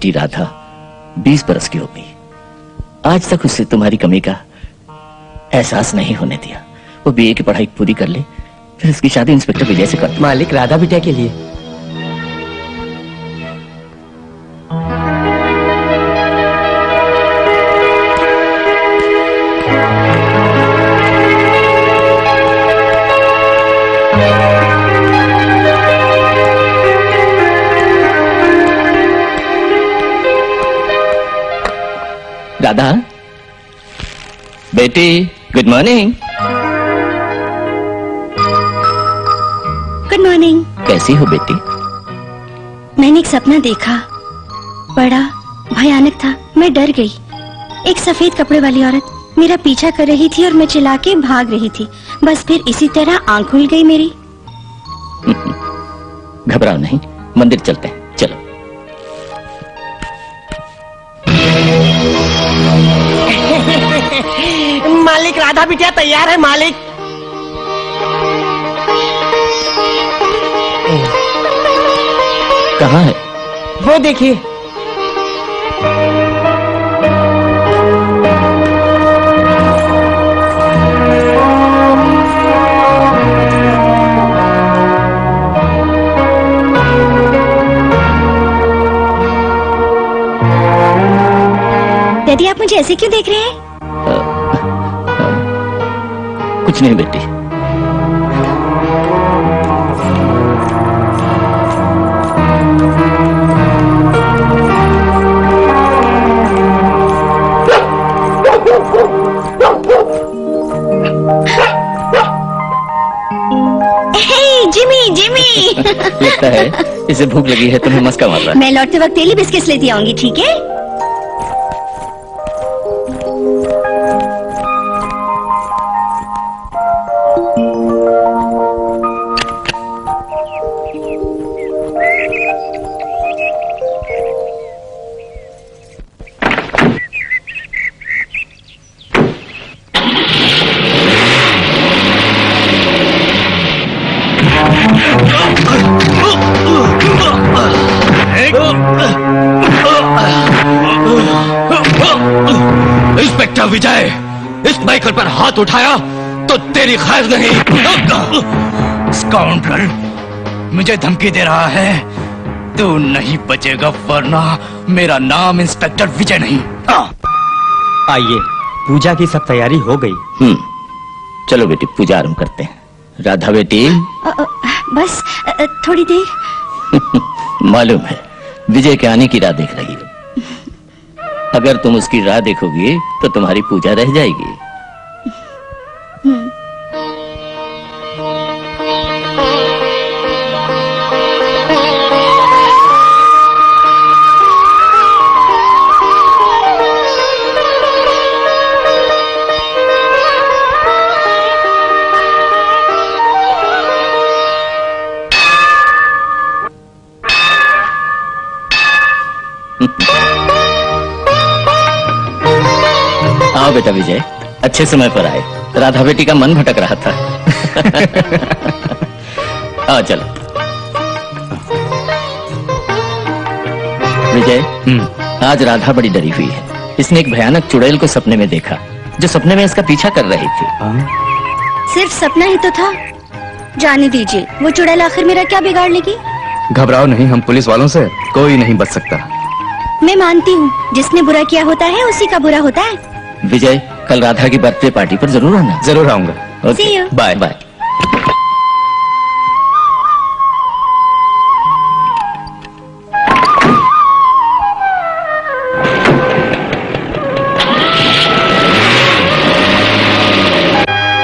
बेटी राधा बीस बरस की हो गई आज तक उससे तुम्हारी कमी का एहसास नहीं होने दिया। वो बीए की पढ़ाई पूरी कर ले, फिर उसकी शादी इंस्पेक्टर विजय से कर मालिक राधा बिटिया के लिए। बेटी गुड मॉर्निंग गुड मॉर्निंग कैसी हो बेटी? मैंने एक सपना देखा। बड़ा भयानक था। मैं डर गई। एक सफ़ेद कपड़े वाली औरत मेरा पीछा कर रही थी और मैं चिल्ला के भाग रही थी। बस फिर इसी तरह आँख खुल गई मेरी। घबराओ नहीं। मंदिर चलते हैं। मालिक राधा बिटिया तैयार है मालिक। कहाँ है? वो देखिए। यदि आप मुझे ऐसे क्यों देख रहे हैं? कुछ नहीं बेटी। जिमी जिमी लगता है इसे भूख लगी है तुम्हें मस्का मार रहा है। मैं लौटते वक्त तेली बिस्किट लेती आऊँगी ठीक है? उठाया तो तेरी खैर नहीं। स्काउंड्रल मुझे धमकी दे रहा है। तू नहीं बचेगा वरना मेरा नाम इंस्पेक्टर विजय नहीं। आइए पूजा की सब तैयारी हो गई। हम्म चलो बेटी पूजा आरंभ करते हैं। राधा बेटी। अ, अ, बस अ, थोड़ी देर। मालूम है विजय के आने की राह देख रही हो। अगर तुम उसकी राह देखोगी तो तुम्हारी पूजा रह जाएगी। अच्छे समय पर आए। राधा बेटी का मन भटक रहा था। आओ चलो। विजय? आज राधा बड़ी डरी हुई है। इसने एक भयानक चुड़ैल को सपने में देखा जो सपने में इसका पीछा कर रही थी। सिर्फ़ सपना ही तो था। जाने दीजिए वो चुड़ैल आखिर मेरा क्या बिगाड़ लेगी? घबराओ नहीं हम पुलिस वालों से कोई नहीं बच सकता। मैं मानती हूँ जिसने बुरा किया होता है उसी का बुरा होता है। विजय कल राधा की बर्थडे पार्टी पर ज़रूर आना। ज़रूर आऊँगा। बाय बाय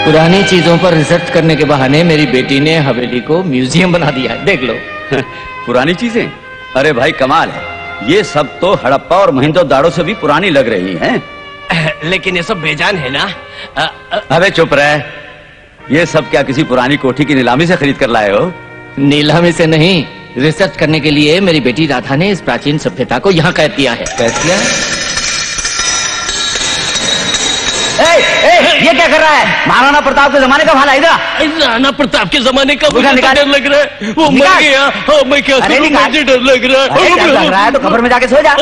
पुरानी चीज़ों पर रिसर्च करने के बहाने मेरी बेटी ने हवेली को म्यूज़ियम बना दिया है। देख लो। पुरानी चीज़ें? अरे भाई कमाल है। ये सब तो हड़प्पा और महिंदो दाड़ो से भी पुरानी लग रही हैं। लेकिन ये सब बेजान है ना? अरे अबे चुप रहे। ये सब क्या किसी पुरानी कोठी की नीलामी से खरीद कर लाए हो? नीलामी से नहीं। रिसर्च करने के लिए मेरी बेटी राधा ने इस प्राचीन सभ्यता को यहाँ कैद किया है। कैद किया ए, ए, ये क्या कर रहा है? महाराणा प्रताप के जमाने का भाला इधर राणा प्रताप के जमाने का निकाल, मुझे तो निकाल। डर लग रहा है। वो मर गया। हाँ, मैं क्या अरे करूँ? मुझे डर लग रहा है। अरे क्या लग रहा है? तो खबर में जाके सो जा।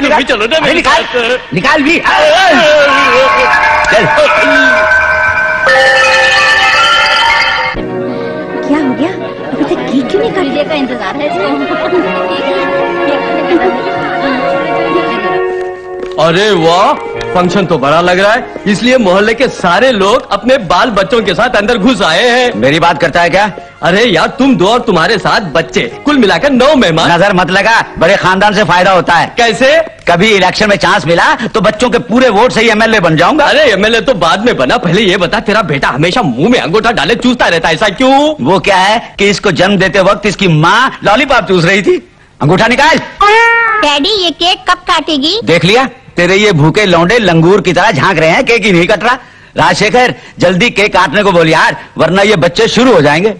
निकाल। चलो ना निकाल। निकाल भी। चल क्या हो गया? अभी तक केक क्यों नहीं काट का इंतज़ार है अरे वाह फ़ंक्शन तो बड़ा लग रहा है इसलिए मोहल्ले के सारे लोग अपने बाल बच्चों के साथ अंदर घुस आए हैं। मेरी बात करता है क्या? अरे यार तुम दो और तुम्हारे साथ बच्चे कुल मिलाकर नौ मेहमान। नज़र मत लगा बड़े खानदान से फ़ायदा होता है। कैसे? कभी इलेक्शन में चांस मिला तो बच्चों के पूरे वोट से ही एमएलए बन जाऊँगा। अरे एमएलए तो बाद में बना पहले ये बता तेरा बेटा हमेशा मुँह में अंगूठा डाले चूसता रहता है ऐसा क्यों? वो क्या है कि इसको जन्म देते वक्त इसकी माँ लॉलीपॉप चूस रही थी? अंगूठा निकाल। डैडी ये केक कब काटेगी? देख लिया। तेरे ये भूखे लौंडे लंगूर की तरह झाँक रहे हैं केक ही नहीं कट रहा। राजशेखर जल्दी केक काटने को बोल यार वरना ये बच्चे शुरू हो जाएँगे।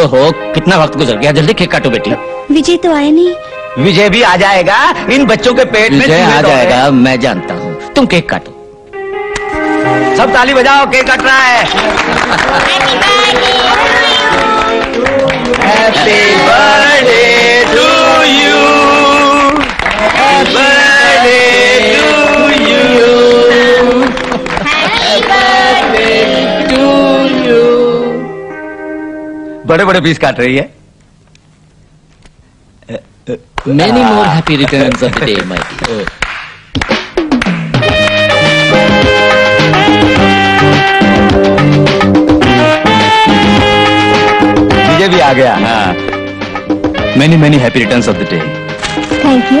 ओहो कितना वक्त गुजर गया जल्दी केक काटो बेटी। विजय तो आए नहीं। विजय भी आ जाएगा इन बच्चों के पेट में विजय आ। जाएगा मैं जानता हूँ तुम केक काटो। सब ताली बजाओ केक कट रहा है। हैप्पी बर्थडे टू यू बड़े बड़े पीस काट रही है। Many more happy returns of the day, my dear. विजय भी आ गया। हाँ। Many many happy returns of the day thank you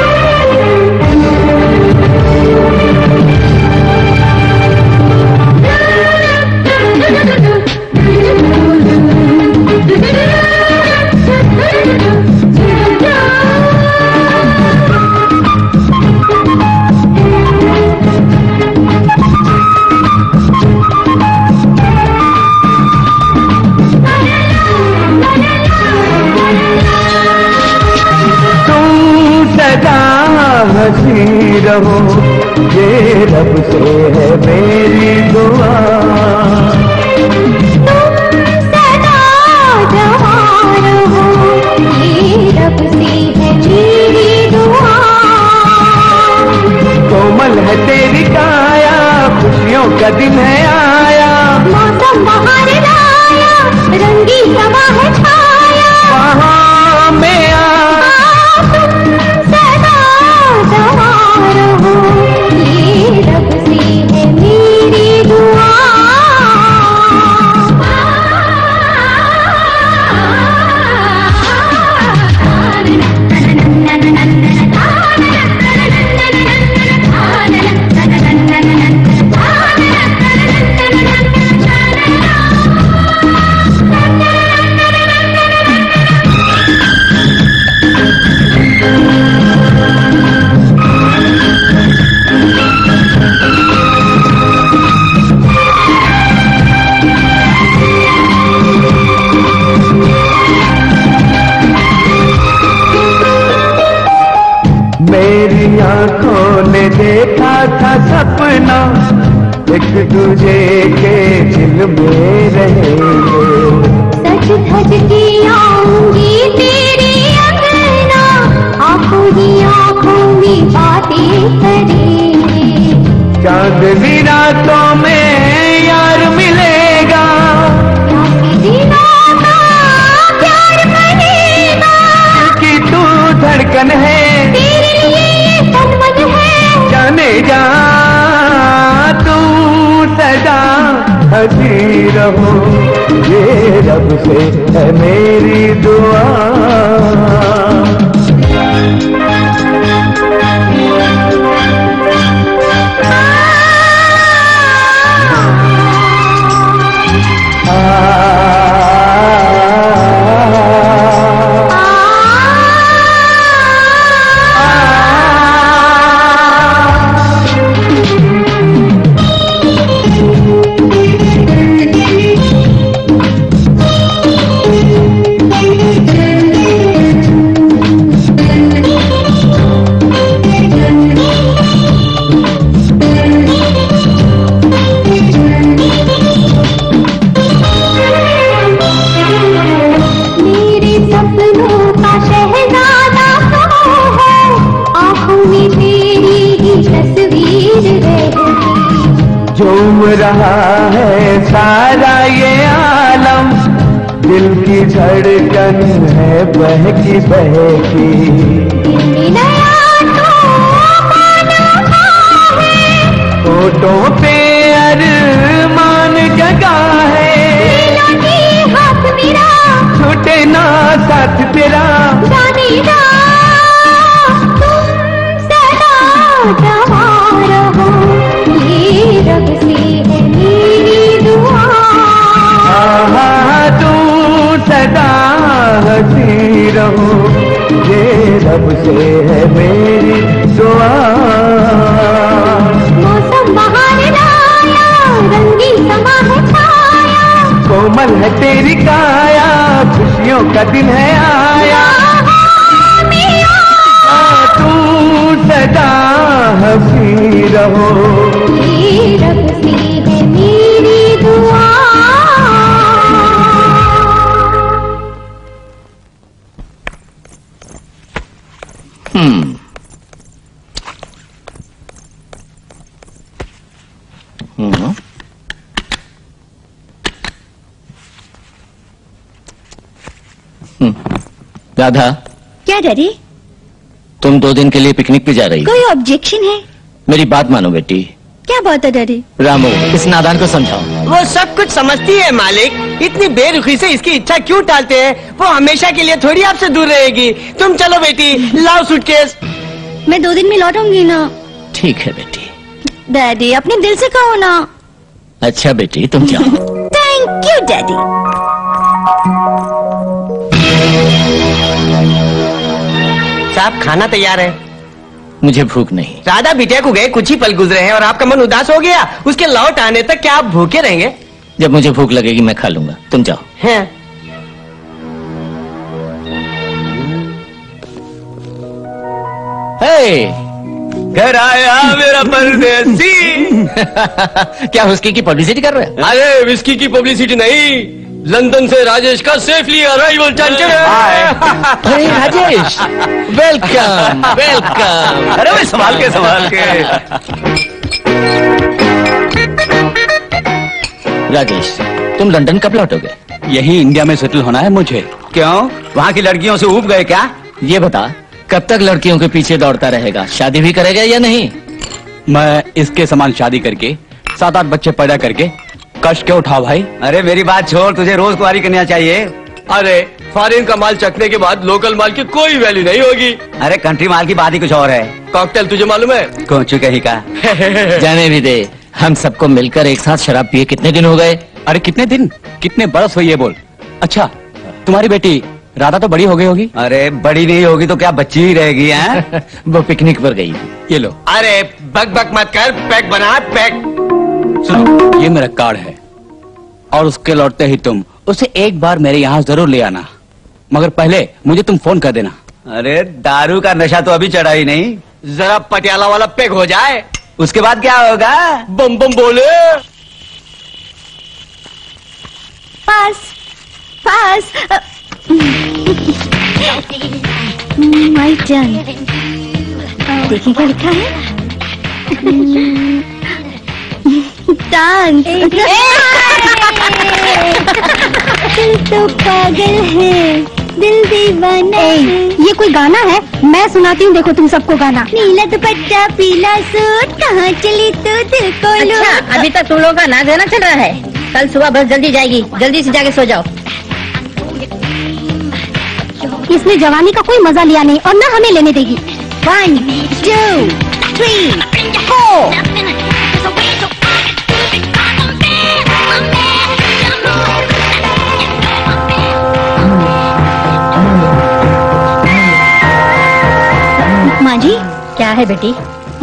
हँसी रहो। ये रब से है मेरी दुआ। कोमल है तेरी काया खुशियों का दिन है आया। मौसम बाहर लाया रंगी सवा है छाया। वहाँ में रहो ये रब से है मेरी दुआ। रहा है सारा ये आलम। दिल की धड़कन है बहकी बहकी नया तो ओटों पे अरमान जगा है। छूटे ना साथ तेरा हँसी रहो ये रब से है मेरी दुआ। मौसम बहार कोमल है तेरी काया खुशियों का दिन है आया। तू सदा हसी रहो। ये रब राधा। क्या डैडी? तुम दो दिन के लिए पिकनिक पे जा रही कोई ऑब्जेक्शन है? मेरी बात मानो बेटी। क्या बात है डैडी? रामू इस नादान को समझाओ। वो सब कुछ समझती है मालिक। इतनी बेरुखी से इसकी इच्छा क्यों टालते हैं? वो हमेशा के लिए थोड़ी आपसे दूर रहेगी। तुम चलो बेटी। लाओ सूटकेस मैं दो दिन में लौटूँगी ना। ठीक है बेटी। डैडी अपने दिल से कहो ना। अच्छा बेटी तुम जाओ। Thank you daddy. साहब खाना तैयार है। मुझे भूख नहीं। राधा बिटिया को गए कुछ ही पल गुजरे हैं और आपका मन उदास हो गया। उसके लौट आने तक क्या आप भूखे रहेंगे? जब मुझे भूख लगेगी मैं खा लूँगा। तुम जाओ। हैं। हे! घर आया मेरा परदेसी। क्या उसकी की पब्लिसिटी कर रहे हैं? अरे विस्की की पब्लिसिटी नहीं। लंदन से राजेश का सेफली अराइवल अरे राजेश वेलकम वेलकम अरे भाई संभाल के संभाल के। राजेश तुम लंदन कब लौटोगे? यही इंडिया में सेटल होना है मुझे। क्यों? वहाँ की लड़कियों से ऊब गए क्या? ये बता कब तक लड़कियों के पीछे दौड़ता रहेगा? शादी भी करेगा या नहीं? मैं इसके समान शादी करके सात आठ बच्चे पैदा करके कष्ट क्यों उठाओ भाई? अरे मेरी बात छोड़ तुझे रोज कुआरी करना चाहिए। अरे फॉरेन का माल चखने के बाद लोकल माल की कोई वैल्यू नहीं होगी। अरे कंट्री माल की बात ही कुछ और है। कॉकटेल तुझे मालूम है? कौन कहीं का? जाने भी दे हम सबको मिलकर एक साथ शराब पिए कितने दिन हो गए? अरे कितने दिन? कितने बरस हुई है बोल? अच्छा तुम्हारी बेटी राधा तो बड़ी हो गई होगी। अरे बड़ी नहीं होगी तो क्या बच्ची ही रहेगी हैं? वो पिकनिक पर गई। ये लो। अरे बक बक मत कर पैक बना पैक सुनो ये मेरा कार्ड है। और उसके लौटते ही तुम उसे एक बार मेरे यहाँ ज़रूर ले आना। मगर पहले मुझे तुम फ़ोन कर देना। अरे दारू का नशा तो अभी चढ़ा ही नहीं। जरा पटियाला वाला पैक हो जाए उसके बाद क्या होगा? बम बम बोले। पास पास। माय टर्न देखिए क्या लिखा है? डांस दिल तो पागल है दिल दीवाना ये कोई गाना है? मैं सुनाती हूँ देखो तुम सबको गाना। नीला दुपट्टा पीला सूट कहाँ चली तो दिल को अच्छा अभी तक तुम लोगों का ना गाना चल रहा है। कल सुबह बस जल्दी जाएगी जल्दी से जाके सो जाओ। इसने जवानी का कोई मज़ा लिया नहीं और न हमें लेने देगी। वन टू थ्री फोर क्या है बेटी?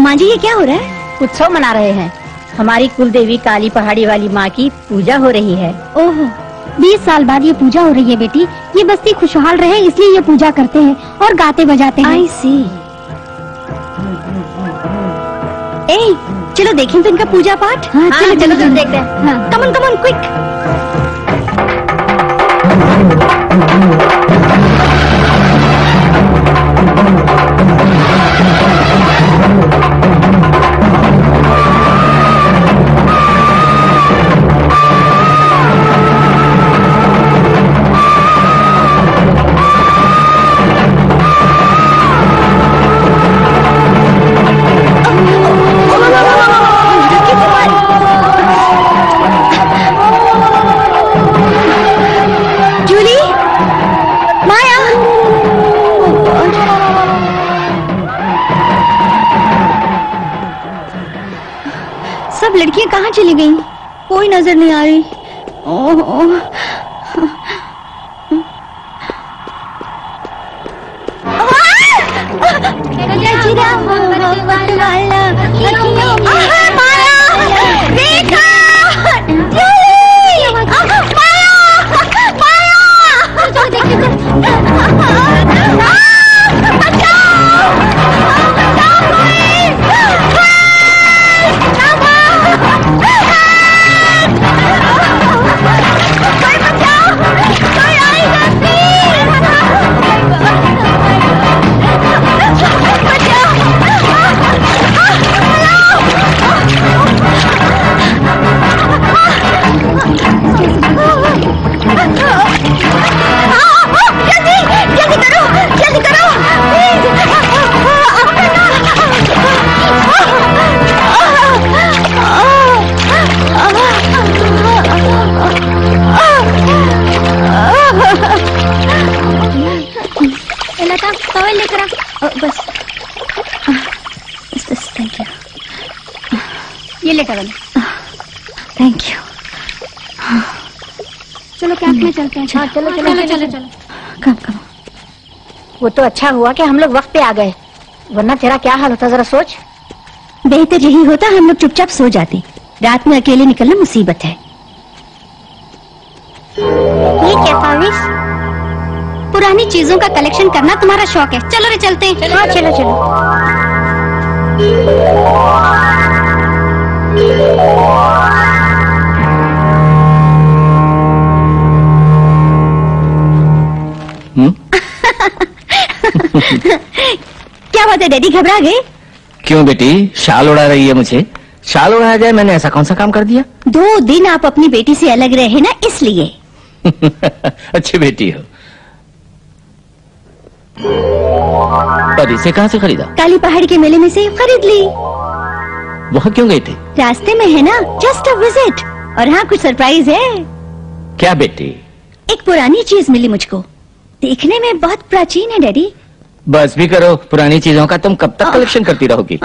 माँ जी ये क्या हो रहा है? उत्सव मना रहे हैं। हमारी कुल देवी काली पहाड़ी वाली माँ की पूजा हो रही है। ओहो बीस साल बाद ये पूजा हो रही है बेटी। ये बस्ती खुशहाल रहे इसलिए ये पूजा करते हैं और गाते बजाते हैं। आई सी ए चलो देखें तो इनका पूजा पाठ। हाँ, हाँ, चलो, चलो, देखते हैं। हाँ, कमन कमन क्विक वो तो अच्छा हुआ कि हम लोग वक्त पे आ गए। वरना तेरा क्या हाल होता जरा सोच। बेहतर यही होता हम लोग चुपचाप सो जाते। रात में अकेले निकलना मुसीबत है। ये क्या तावीज पुरानी चीज़ों का कलेक्शन करना तुम्हारा शौक है। चलो रे चलते हैं। हाँ चलो चलो। क्या बात है डैडी घबरा गए? क्यों बेटी? शाल उड़ा रही है मुझे। शाल उड़ाया जाए मैंने ऐसा कौन सा काम कर दिया? दो दिन आप अपनी बेटी से अलग रहे ना इसलिए। अच्छी बेटी हो। पर इसे कहाँ से खरीदा? काली पहाड़ के मेले में से खरीद ली। वहाँ क्यों गए थे? रास्ते में है ना जस्ट अ विज़िट और हाँ कुछ सरप्राइज़ है। क्या बेटी? एक पुरानी चीज़ मिली मुझको। देखने में बहुत प्राचीन है डैडी। बस भी करो पुरानी चीज़ों का तुम कब तक कलेक्शन करती रहोगी?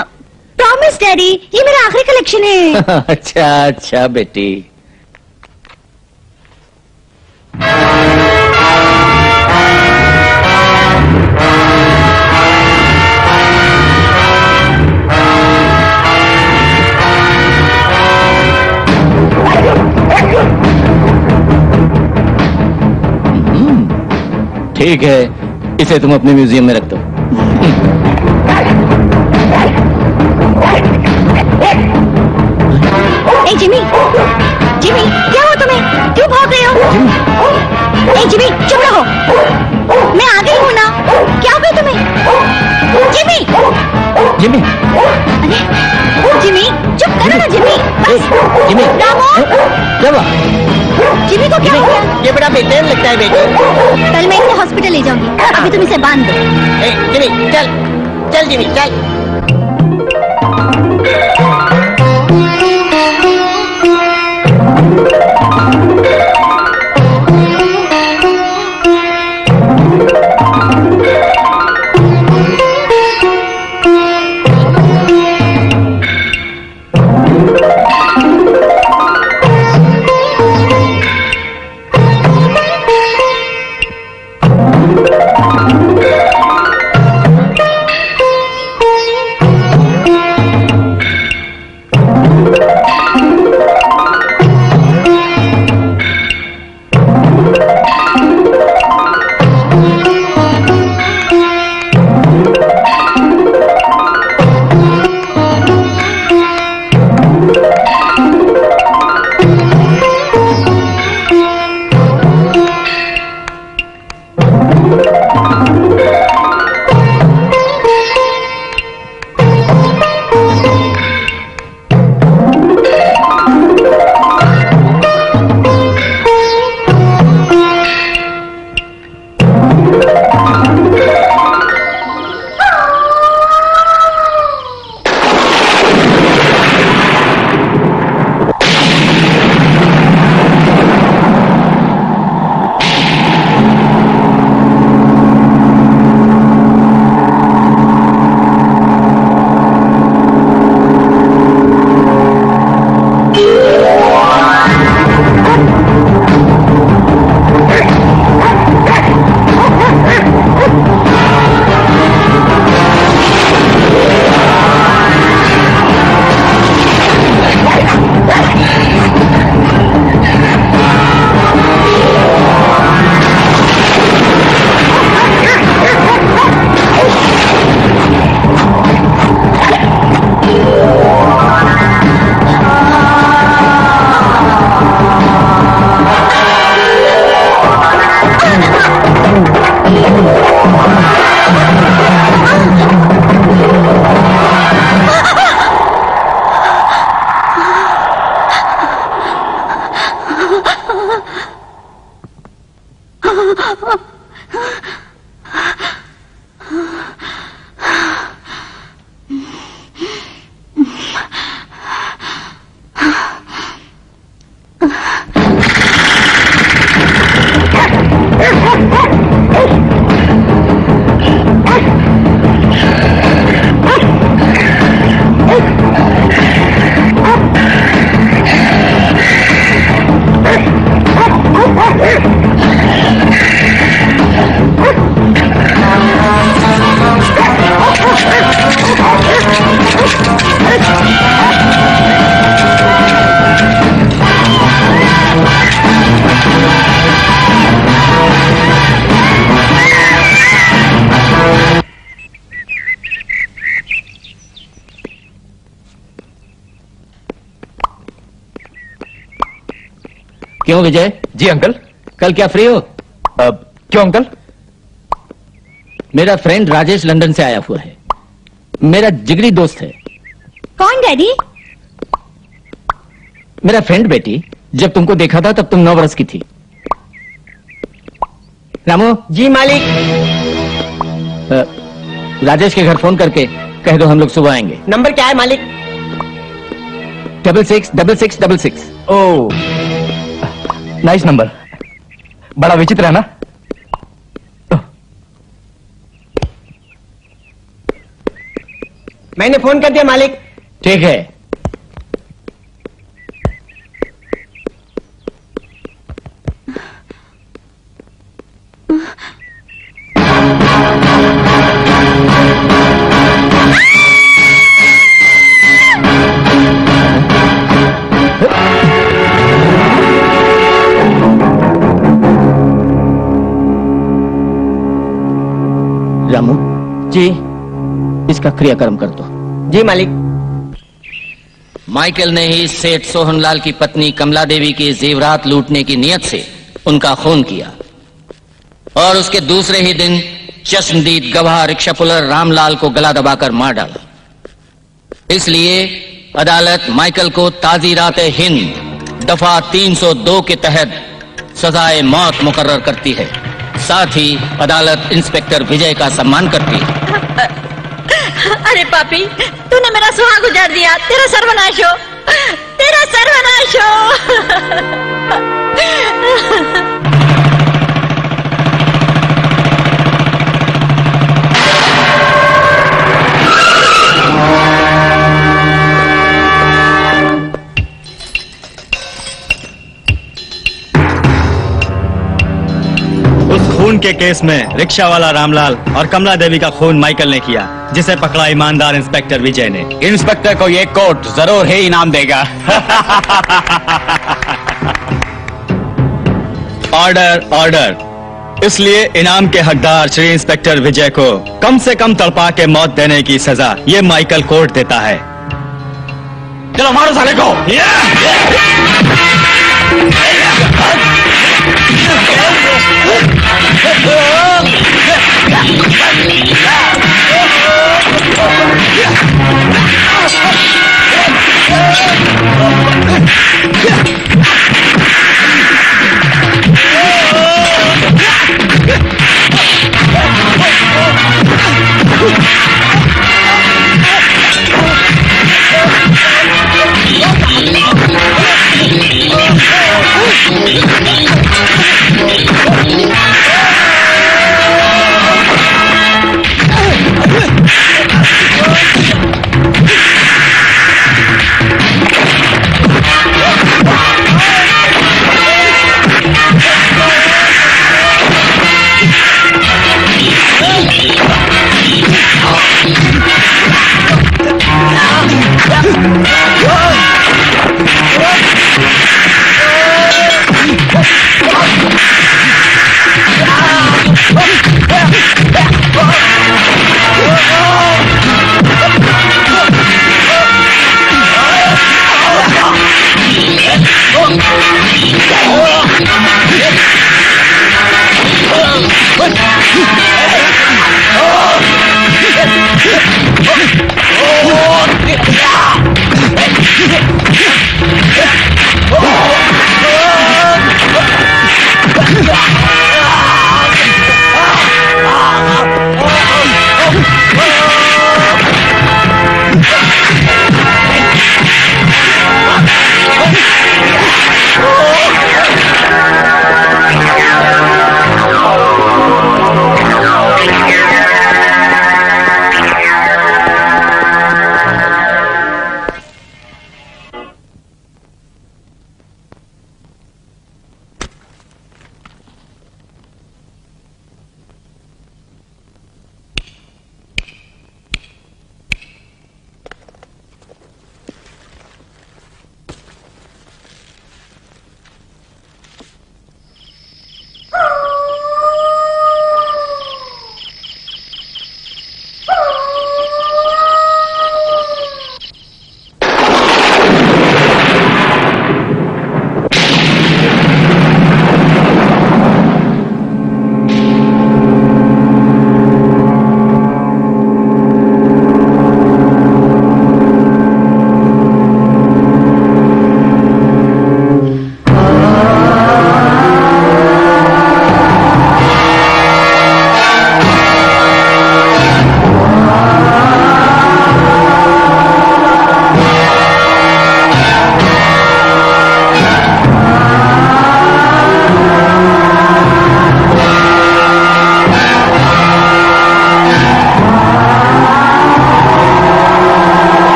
प्रॉमिस डैडी ये मेरा आखिरी कलेक्शन है। अच्छा अच्छा बेटी। हम्म, ठीक है इसे तुम अपने म्यूज़ियम में रख दो जिमी जिमी क्या हुआ तुम्हें? क्यों भाग रहे हो? ए जिमी चुप रहो। मैं आ गई हूँ ना। क्या हो गया तुम्हें? जिमी जिमी अरे जिमी चुप करो ना जिमी बस। जिमी रामो। क्या हुआ? जिमी को क्या हो गया ये बड़ा बेचैन लगता है बेटी। कल मैं इसे हॉस्पिटल ले जाऊँगी। अभी तुम इसे बाँध दो। ए, जिमी चल। चल जिमी चल। क्यों विजय? जी अंकल। कल क्या फ्री हो? अब क्यों अंकल? मेरा फ्रेंड राजेश लंदन से आया हुआ है। मेरा जिगरी दोस्त है। कौन डैडी? मेरा फ्रेंड बेटी जब तुमको देखा था तब तुम नौ वर्ष की थी। रामू? जी मालिक। राजेश के घर फ़ोन करके कह दो हम लोग सुबह आएँगे। नंबर क्या है मालिक? Double six double six double six ओ। नाइस नंबर बड़ा विचित्र है ना? मैंने फ़ोन कर दिया मालिक। ठीक है। इसका क्रियाक्रम कर दो। जी मालिक। माइकल ने ही सेठ सोहनलाल की पत्नी कमला देवी के जेवरात लूटने की नियत से उनका खून किया। और उसके दूसरे ही दिन चश्मदीद गवाह रिक्शा पुलर रामलाल को गला दबाकर मार डाला। इसलिए अदालत माइकल को ताजीरात हिंद दफ़ा 302 के तहत सजाए मौत मुकर्र करती है। साथ ही अदालत इंस्पेक्टर विजय का सम्मान करती है। अरे पापी, तूने मेरा सुहाग उजाड़ दिया, तेरा सर्वनाश हो। तेरा सर्वनाश हो। खून के केस में रिक्शा वाला रामलाल और कमला देवी का खून माइकल ने किया। जिसे पकड़ा ईमानदार इंस्पेक्टर विजय ने। इंस्पेक्टर को ये कोर्ट ज़रूर ही इनाम देगा। Order order. इसलिए इनाम के हकदार श्री इंस्पेक्टर विजय को कम से कम तड़पा के मौत देने की सजा ये माइकल कोर्ट देता है। चलो मारो साले को। Yeah.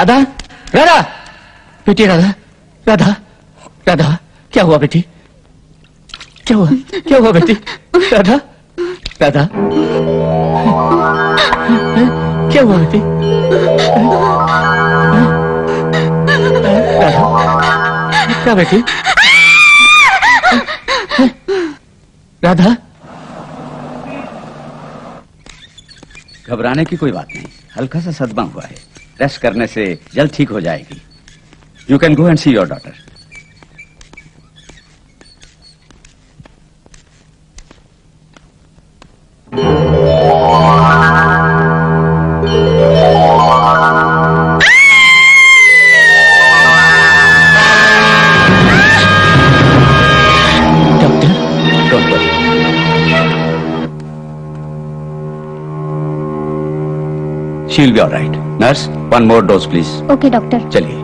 राधा राधा, बेटी राधा राधा राधा, क्या हुआ बेटी? क्या हुआ? क्या हुआ बेटी? राधा राधा, क्या हुआ बेटी? राधा, क्या बेटी? राधा, घबराने की कोई बात नहीं। हल्का सा सदमा हुआ है। रेस्ट करने से जल्द ठीक हो जाएगी। You can go and see your daughter doctor she'll be all right nurse one more dose please okay doctor चलिए।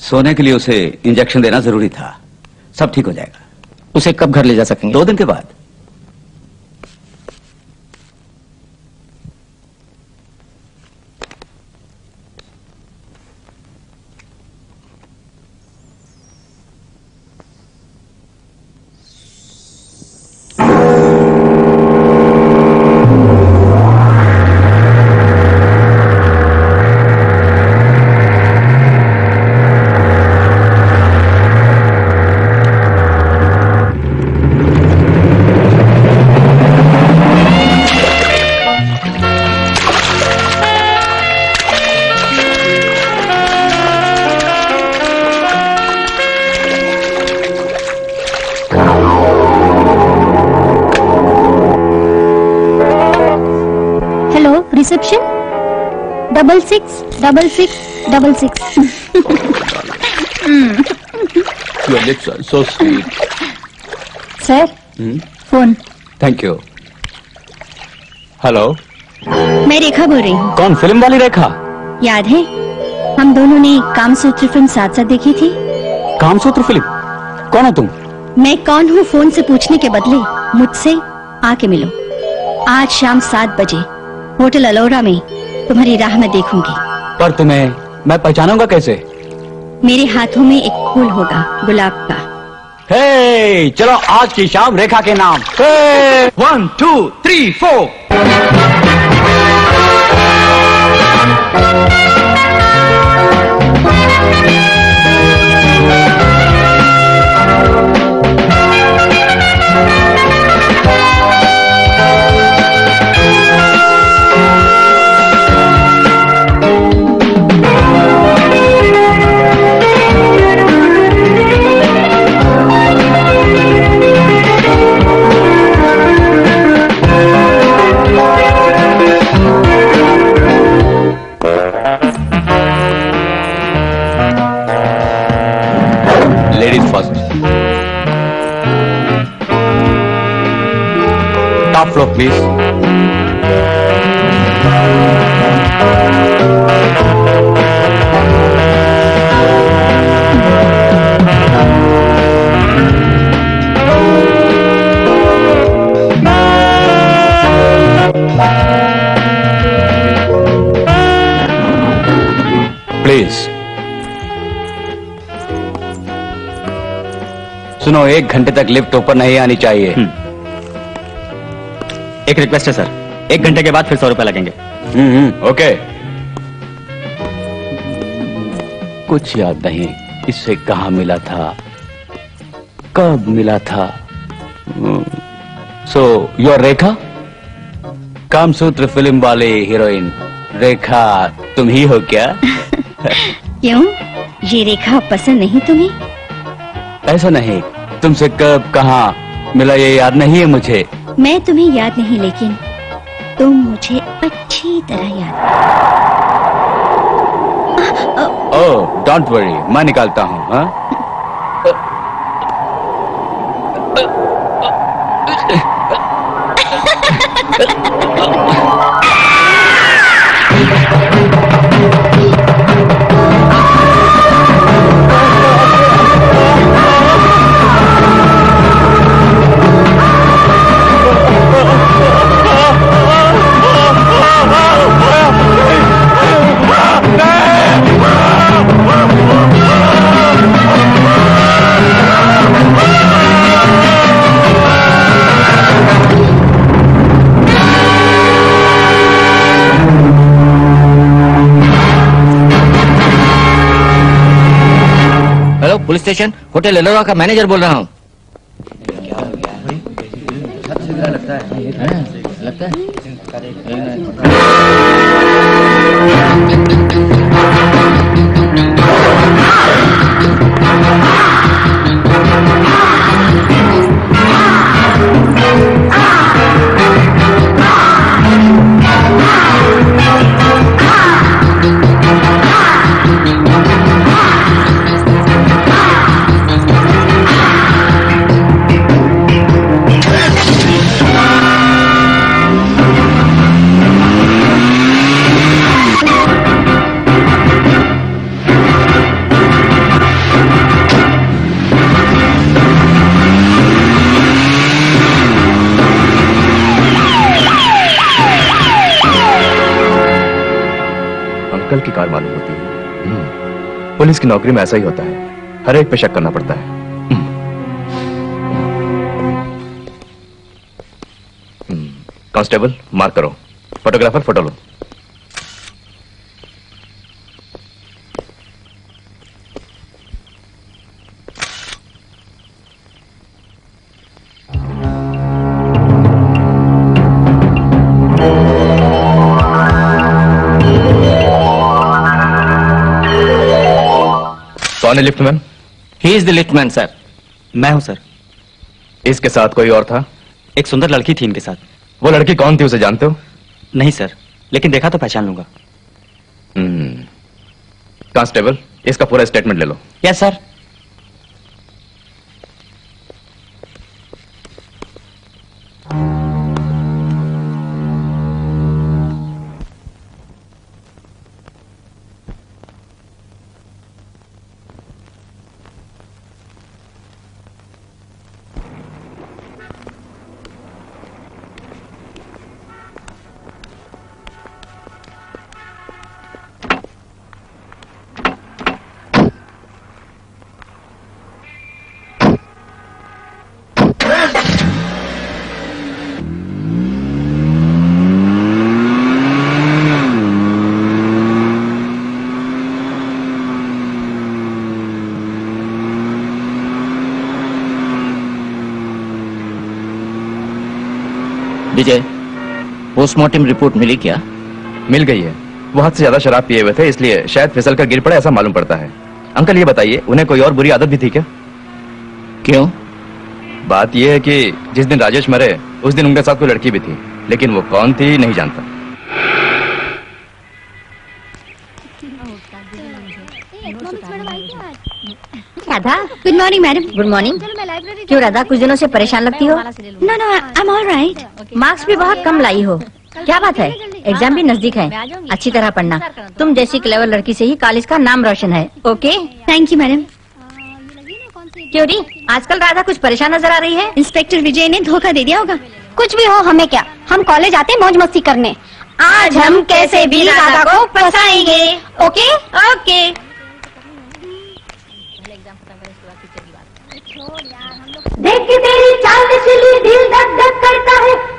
सोने के लिए उसे इंजेक्शन देना ज़रूरी था। सब ठीक हो जाएगा। उसे कब घर ले जा सकेंगे? दो दिन के बाद। Double six double six Your lips are so sweet. Sir phone thank you hello मैं रेखा बोल रही हूँ। कौन? फ़िल्म वाली रेखा? याद है? हम दोनों ने कामसूत्र फ़िल्म साथ साथ देखी थी। कामसूत्र फ़िल्म? कौन हो तुम? मैं कौन हूँ फ़ोन से पूछने के बदले? मुझसे आके मिलो। आज शाम सात बजे। होटल अलोरा में तुम्हारी राह में देखूँगी। पर तुम्हें मैं पहचानूँगा कैसे? मेरे हाथों में एक फूल होगा गुलाब का। हे चलो आज की शाम रेखा के नाम। One two three four top floor please सुनो एक घंटे तक लिफ्ट ऊपर नहीं आनी चाहिए। एक रिक्वेस्ट है सर एक घंटे के बाद फिर सौ रुपए लगेंगे। Hmm okay. कुछ याद नहीं इससे कहा मिला था? कब मिला था? So your Rekha? Kamasutra film वाले हीरोइन। रेखा तुम ही हो क्या? क्यों? ये रेखा पसंद नहीं तुम्हें? ऐसा नहीं तुमसे कब कहा मिला ये याद नहीं है मुझे। मैं तुम्हें याद नहीं लेकिन तुम मुझे अच्छी तरह याद ओह डोंट वरी मैं निकालता हूँ हाँ? पुलिस स्टेशन होटल एलोरा का मैनेजर बोल रहा हूँ। अंकल की कार मालूम होती है। हम्म, पुलिस की नौकरी में ऐसा ही होता है। हर एक पे शक करना पड़ता है। हम्म, कांस्टेबल मार्क करो। फोटोग्राफर फ़ोटो लो। कौन है इज़ द लिफ्टमैन सर मैं हूँ सर इसके साथ कोई और था? एक सुंदर लड़की थी इनके साथ। वो लड़की कौन थी उसे जानते हो? नहीं सर लेकिन देखा तो पहचान लूँगा। हम्म, कांस्टेबल इसका पूरा स्टेटमेंट ले लो। यस सर पोस्टमार्टम रिपोर्ट मिली क्या? मिल गई है। वो हद से ज़्यादा शराब पिए हुए थे इसलिए शायद फिसल कर गिर पड़े ऐसा मालूम पड़ता है। अंकल ये बताइए उन्हें कोई और बुरी आदत भी थी क्या? क्यों? बात यह है कि जिस दिन राजेश मरे उस दिन उनके साथ कोई लड़की भी थी लेकिन वो कौन थी नहीं जानता। Radha good morning madam good morning क्यों राधा कुछ दिनों से परेशान लगती हो? No no I am all right marks भी बहुत कम लाई हो। क्या बात है? एग्ज़ाम भी नज़दीक है। अच्छी तरह पढ़ना। तुम जैसी क्लेवर लड़की से ही कॉलेज का नाम रोशन है ओके थैंक यू मैडम क्यों री आजकल राधा कुछ परेशान नज़र आ रही है। इंस्पेक्टर विजय ने धोखा दे दिया होगा। कुछ भी हो हमें क्या? हम कॉलेज आते मौज मस्ती करने। आज हम कैसे भी राधा को फंसाएँगे ओके ओके देख के तेरी चाल दिल है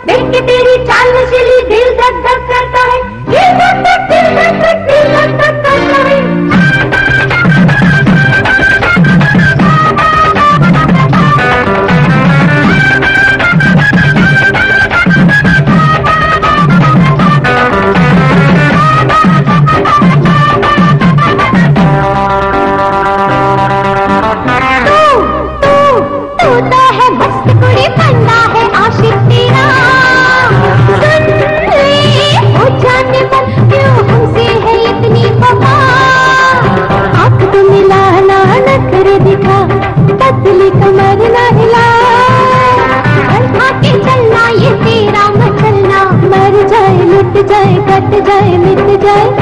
देख तेरी चाल नशीली दिल धक धक करता है। दिल धक धक, दिल धक धक, दिल धक धक करता है। जाए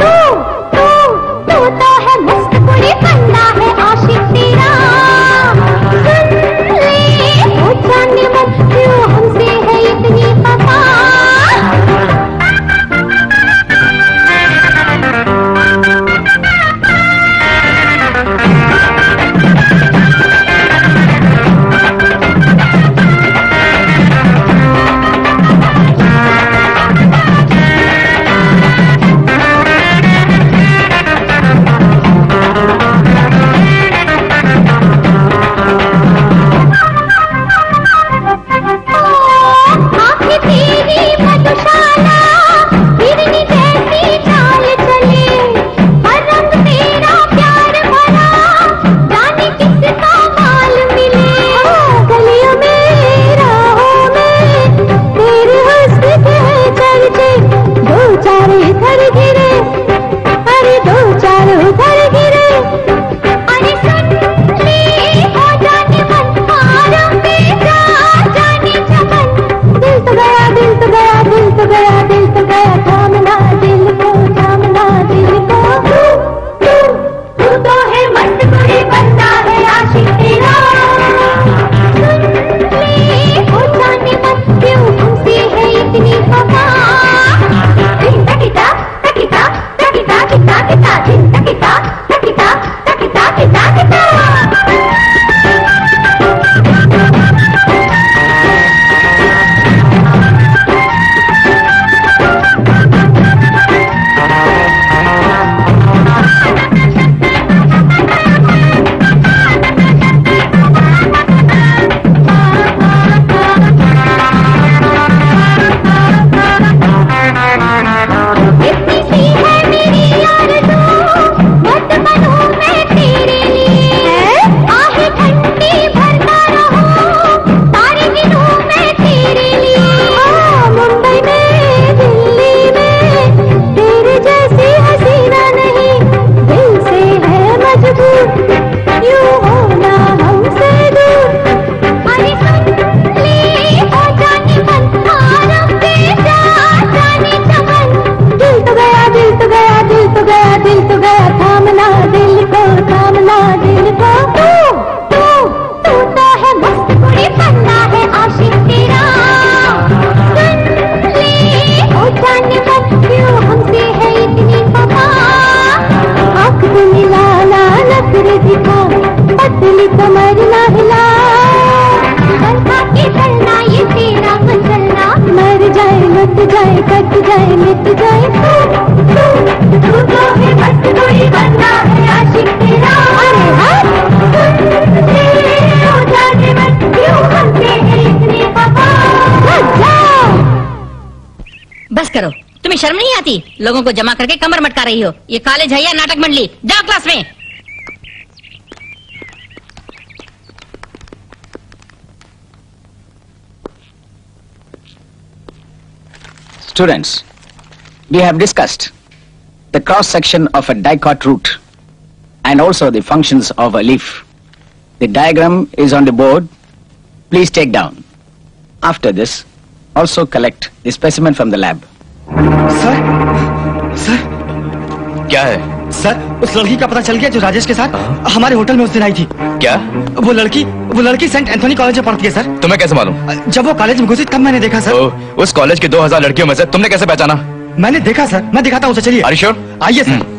लोगों को जमा करके कमर मटका रही हो। ये कॉलेज है या नाटक मंडली, जाओ क्लास में। Students we have discussed the cross section of a dicot root and also the function of a leaf the diagram is on the board please take down after this also collect the specimen from the lab sir? Sir? क्या है? Sir उस लड़की का पता चल गया जो राजेश के साथ आ? हमारे होटल में उस दिन आई थी। क्या? वो लड़की वो लड़की सेंट एंथोनी कॉलेज में पढ़ती है सर। तुम्हें कैसे मालूम? जब वो कॉलेज में घुसी तब मैंने देखा सर। ओ, उस कॉलेज की 2000 लड़कियों में से तुमने कैसे पहचाना? मैंने देखा सर। मैं दिखाता हूँ उसे चलिए? आइए सर।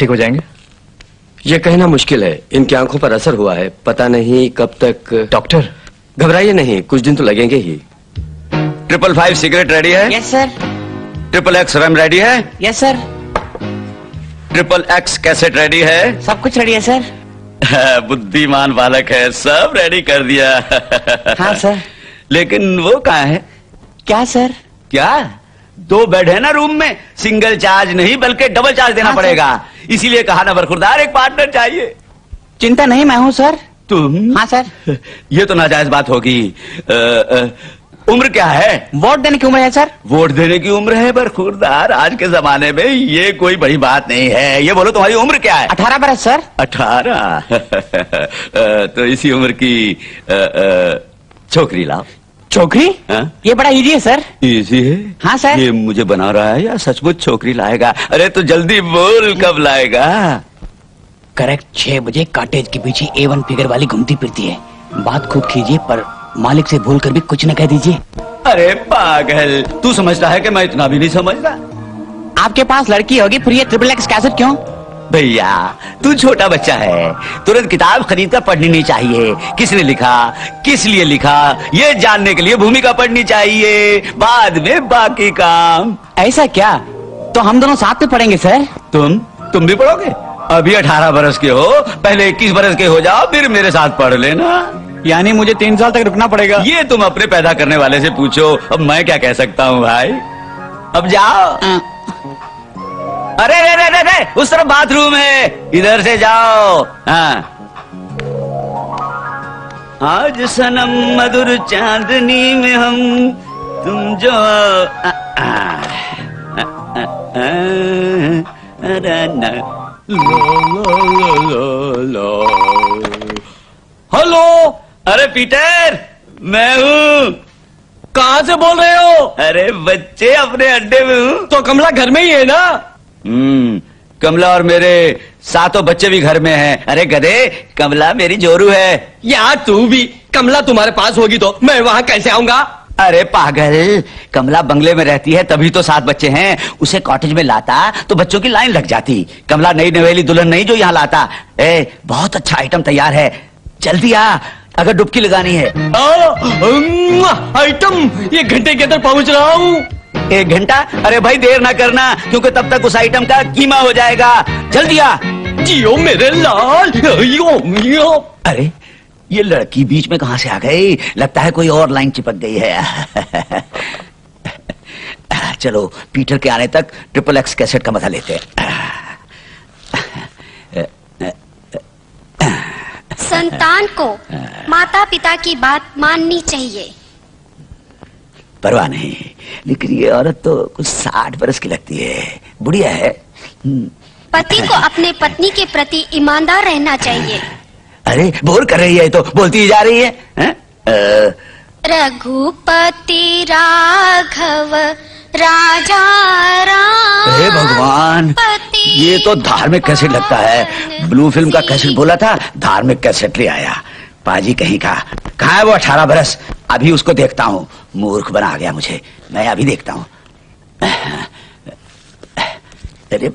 ठीक हो जाएँगे? ये कहना मुश्किल है। इनकी आँखों पर असर हुआ है। पता नहीं कब तक डॉक्टर? घबराइए नहीं कुछ दिन तो लगेंगे ही। ट्रिपल फाइव सिगरेट रेडी है? Yes sir triple X ram ready है? Yes sir triple X cassette ready है? सब कुछ रेडी है सर बुद्धिमान बालक है सब रेडी कर दिया। हाँ सर लेकिन वो कहाँ है? क्या सर क्या? दो बेड है ना रूम में? सिंगल चार्ज नहीं बल्कि डबल चार्ज देना हाँ, सर। पड़ेगा। इसीलिए कहा ना बरखुरदार एक पार्टनर चाहिए। चिंता नहीं मैं हूँ सर। तुम? हाँ सर। ये तो नाजायज बात होगी। उम्र क्या है? वोट देने की उम्र है सर। वोट देने की उम्र है बरखुरदार। आज के जमाने में ये कोई बड़ी बात नहीं है। ये बोलो तुम्हारी उम्र क्या है? अठारह बरस सर। अठारह? तो इसी उम्र की छोकरी लाओ। छोकरी हाँ? ये बड़ा इजी है सर इजी है? हाँ सर ये मुझे बना रहा है या सचमुच छोकरी लाएगा? अरे तो जल्दी बोल कब लाएगा? करेक्ट छह बजे कॉटेज के पीछे ए वन फिगर वाली घूमती फिरती है। बात खूब कीजिए पर मालिक से भूल कर भी कुछ न कह दीजिए। अरे पागल तू समझता है कि मैं इतना भी नहीं समझता? आपके पास लड़की होगी फिर ये ट्रिपल एक्स कैसेट क्यों? भैया तू छोटा बच्चा है तुरंत किताब खरीद कर पढ़नी नहीं चाहिए। किसने लिखा किस लिए लिखा ये जानने के लिए भूमिका पढ़नी चाहिए। बाद में बाकी काम। ऐसा क्या? तो हम दोनों साथ में पढ़ेंगे सर? तुम तुम भी पढ़ोगे? अभी अठारह बरस के हो पहले इक्कीस बरस के हो जाओ फिर मेरे साथ पढ़ लेना। यानी मुझे तीन साल तक रुकना पड़ेगा। ये तुम अपने पैदा करने वाले से पूछो अब मैं क्या कह सकता हूँ भाई? अब जाओ। अरे रे रे रे रे उस तरफ़ बाथरूम है। इधर से जाओ। हाँ। आज सनम मधुर चांदनी में हम तुम जो आ, अरे न, हेलो। अरे पीटर मैं हूँ। कहाँ से बोल रहे हो? अरे बच्चे अपने अड्डे में हूँ। तो कमला घर में ही है ना? हम्म कमला और मेरे सातों बच्चे भी घर में हैं। अरे गधे कमला मेरी जोरू है। यार तू भी कमला तुम्हारे पास होगी तो मैं वहाँ कैसे आऊँगा? अरे पागल कमला बंगले में रहती है तभी तो सात बच्चे हैं। उसे कॉटेज में लाता तो बच्चों की लाइन लग जाती। कमला नई नवेली दुल्हन नहीं जो यहाँ लाता। ए बहुत अच्छा आइटम तैयार है। जल्दी आ अगर डुबकी लगानी है। आइटम एक घंटे के अंदर पहुँच रहा हूँ। एक घंटा? अरे भाई देर ना करना क्योंकि तब तक उस आइटम का कीमा हो जाएगा। जल्दी आ। जियो मेरे लाल यो, यो। अरे ये लड़की बीच में कहाँ से आ गई? लगता है कोई और लाइन चिपक गई है। चलो पीटर के आने तक ट्रिपल एक्स कैसेट का मज़ा लेते संतान को माता पिता की बात माननी चाहिए। परवाह नहीं। लेकिन ये औरत तो कुछ साठ बरस की लगती है। बुढ़िया है। हम्म, पति को अपने पत्नी के प्रति ईमानदार रहना चाहिए। अरे बोर कर रही है तो बोलती जा रही है, रघुपति राघव राजा राम। हे भगवान ये तो धार्मिक कैसेट लगता है। ब्लू फ़िल्म का कैसेट बोला था धार्मिक कैसेट ले आया। पाजी कहीं का। कहा है वो अठारह बरस। अभी उसको देखता हूँ। मूर्ख बना गया मुझे। मैं अभी देखता हूँ। अरे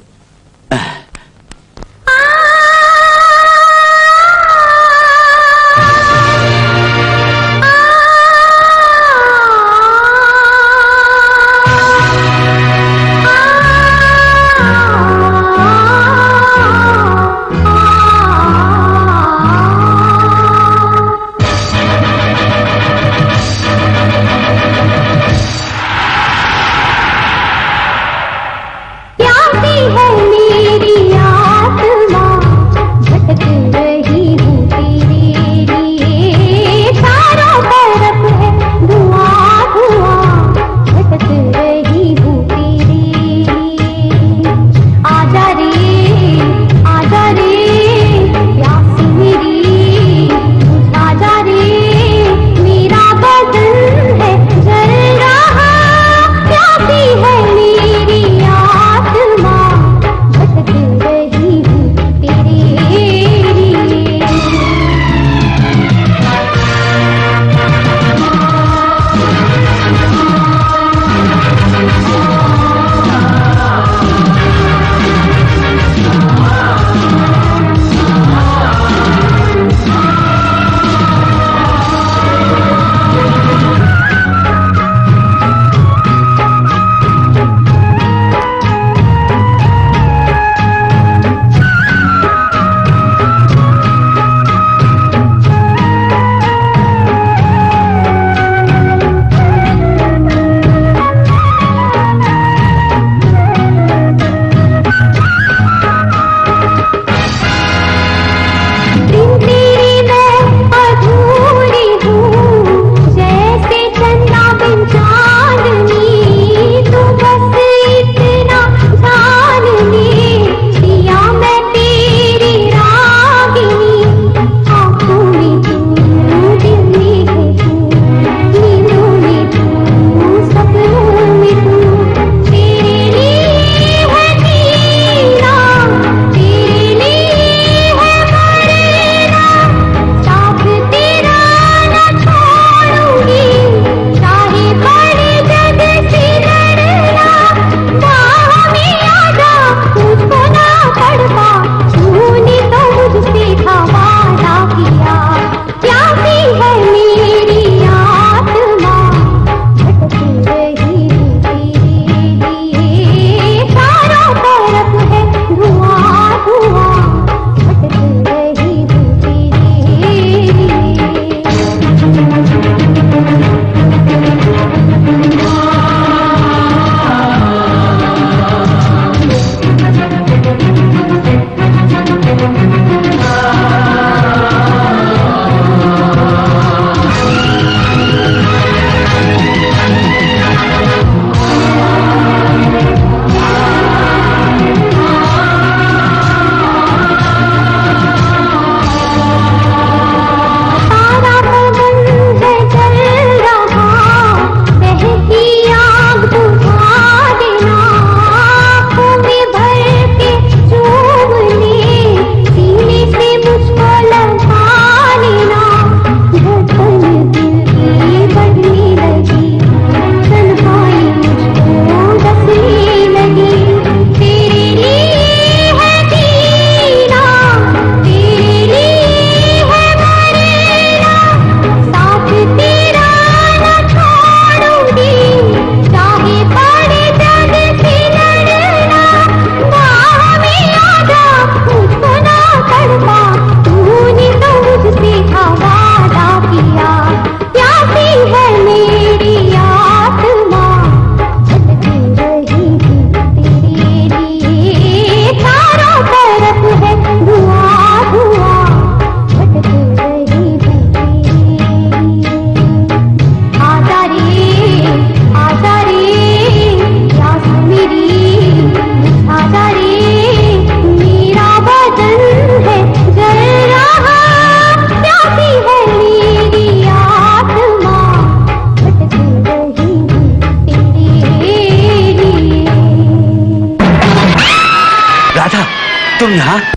Oh, तुम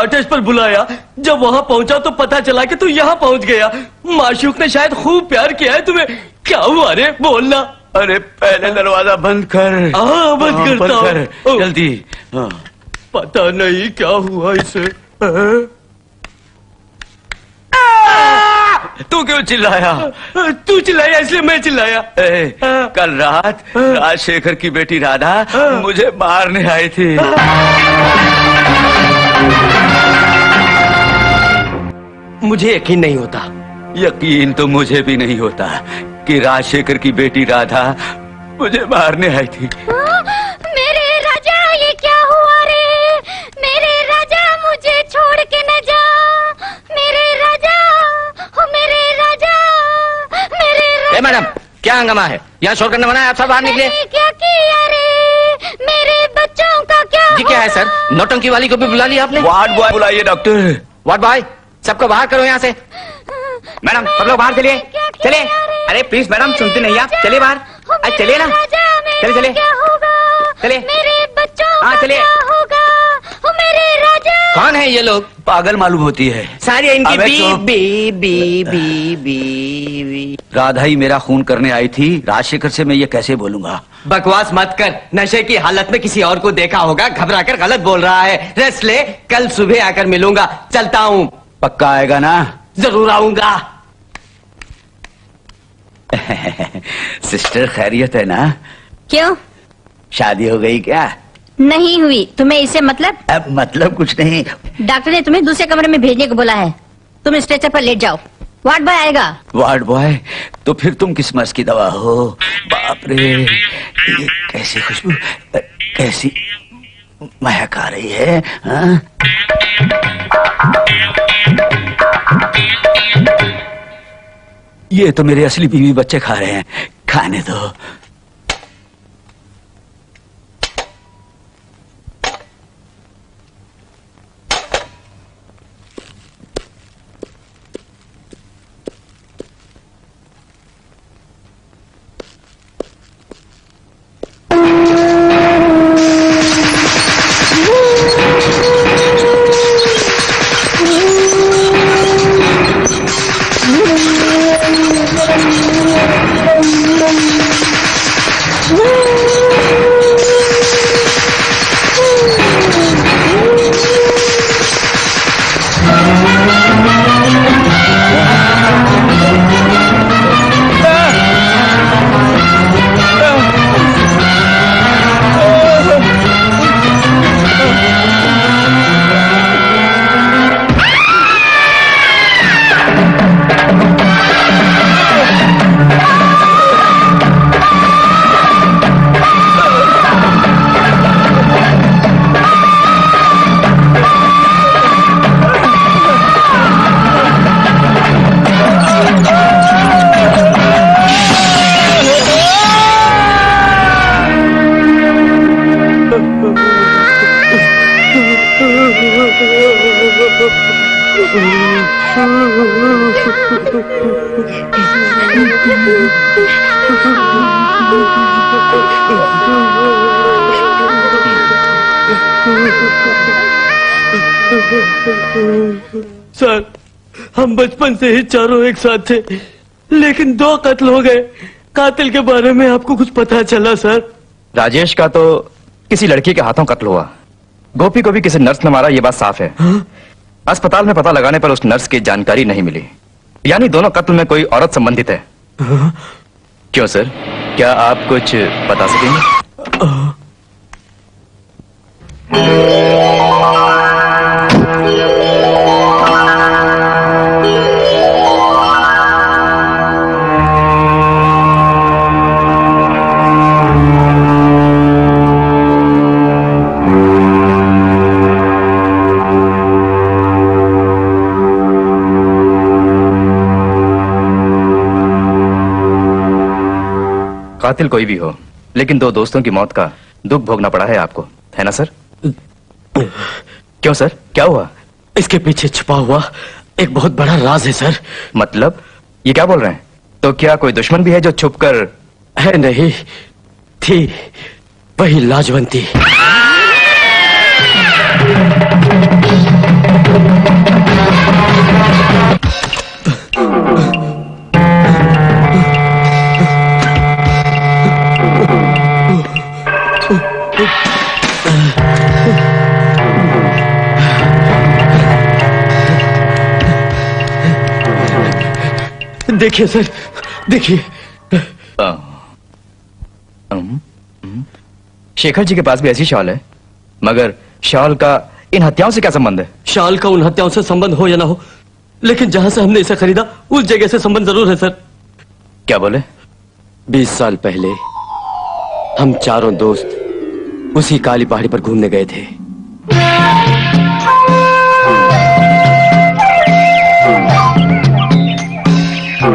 कॉटेज पर बुलाया। जब वहाँ पहुँचा तो पता चला कि तू यहाँ पहुँच गया। माशूक ने शायद खूब प्यार किया है तुम्हें। क्या हुआ रे? बोलना। अरे पहले दरवाज़ा बंद कर। हाँ बंद हाँ, करता हूँ। कर। जल्दी। हाँ। पता नहीं क्या हुआ इसे। हाँ? तू क्यों चिल्लाया? तू चिल्लाया इसलिए मैं चिल्लाया। ए, कल रात राजशेखर की बेटी राधा मुझे मारने आई थी। मुझे यकीन नहीं होता। यकीन तो मुझे भी नहीं होता कि राजशेखर की बेटी राधा मुझे मारने आई थी। मेरे राजा ये क्या हुआ रे? मेरे राजा मुझे छोड़ के न जा। मेरे राजा हो मेरे राजा मेरे राजा। मैडम क्या हंगामा है? यहाँ शोर करने मना है आप सब बाहर निकले क्या किया रे? मेरे बच्चों का क्या जी क्या है सर? नौटंकी वाली को भी बुला लिया आपने? वार्ड बॉय बुलाइए डॉक्टर। Ward boy? सबको बाहर करो यहाँ से। मैडम सब लोग बाहर चलिए। चलिए। अरे प्लीज़ मैडम सुनती नहीं आप। चलिए बाहर। अरे चलिए ना। चलिए चलिए। चलिए। हाँ चलिए। हो कौन है ये लोग? पागल मालूम होती है। सारी इनकी B. B B B B B. Radha ही मेरा खून करने आई थी। राजशेखर से मैं ये कैसे बोलूँगा? बकवास मत कर। नशे की हालत में किसी और को देखा होगा घबरा कर गलत बोल रहा है। रेस्ट ले कल सुबह आकर मिलूँगा। चलता हूँ। पक्का आएगा ना? ज़रूर आऊँगा। सिस्टर खैरियत है ना? क्यों? शादी हो गई क्या? नहीं हुई। तुम्हें इससे मतलब? अब मतलब कुछ नहीं। डॉक्टर ने तुम्हें दूसरे कमरे में भेजने को बोला है। तुम स्ट्रेचर पर लेट जाओ। वार्ड बॉय आएगा। Ward boy? तो फिर तुम किस मर्ज की दवा हो? बाप रे ये कैसी खुशबू कैसी महक आ रही है, हा? ये तो मेरे असली बीवी बच्चे खा रहे हैं खाने दो से ही चारों एक साथ थे। लेकिन दो कत्ल हो गए। कातिल के बारे में आपको कुछ पता चला सर? राजेश का तो किसी लड़की के हाथों कत्ल हुआ। गोपी को भी किसी नर्स ने मारा ये बात साफ़ है। हा? अस्पताल में पता लगाने पर उस नर्स की जानकारी नहीं मिली। यानी दोनों कत्ल में कोई औरत संबंधित है। हा? क्यों सर? क्या आप कुछ बता सकेंगे? कातिल कोई भी हो लेकिन दो दोस्तों की मौत का दुख भोगना पड़ा है आपको है ना सर? क्यों सर? क्या हुआ? इसके पीछे छुपा हुआ एक बहुत बड़ा राज है सर। मतलब? ये क्या बोल रहे हैं? तो क्या कोई दुश्मन भी है जो छुपकर है नहीं। थी वही लाजवंती। देखिए सर देखिए। शेखर जी के पास भी ऐसी शॉल है मगर शॉल का इन हत्याओं से क्या संबंध है? शाल का उन हत्याओं से संबंध हो या ना हो लेकिन जहाँ से हमने इसे खरीदा उस जगह से संबंध ज़रूर है सर। क्या बोले? बीस साल पहले हम चारों दोस्त उसी काली पहाड़ी पर घूमने गए थे। क्या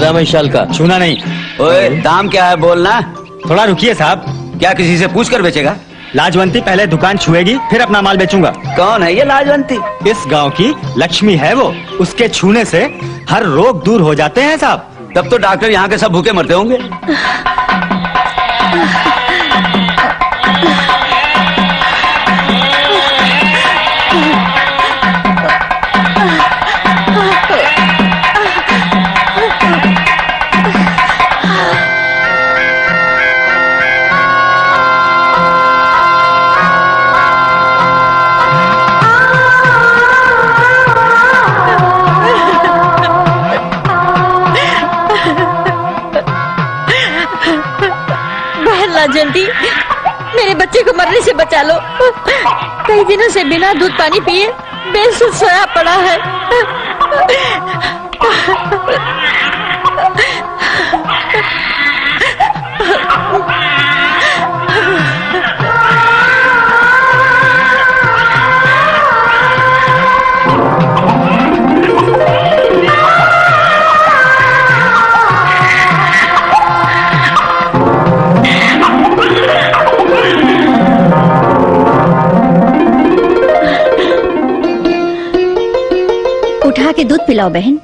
दाम है शाल का? छूना नहीं। ओए दाम क्या है बोलना? थोड़ा रुकिए साहब। क्या किसी से पूछ कर बेचेगा? लाजवंती पहले दुकान छुएगी फिर अपना माल बेचूँगा। कौन है ये लाजवंती? इस गाँव की लक्ष्मी है वो। उसके छूने से हर रोग दूर हो जाते हैं साहब। तब तो डॉक्टर यहाँ के सब भूखे मरते होंगे। बच्चे को मरने से बचा लो। कई दिनों से बिना दूध पानी पिए बेसुध सोया पड़ा है। के दूध पिलाओ, बहन।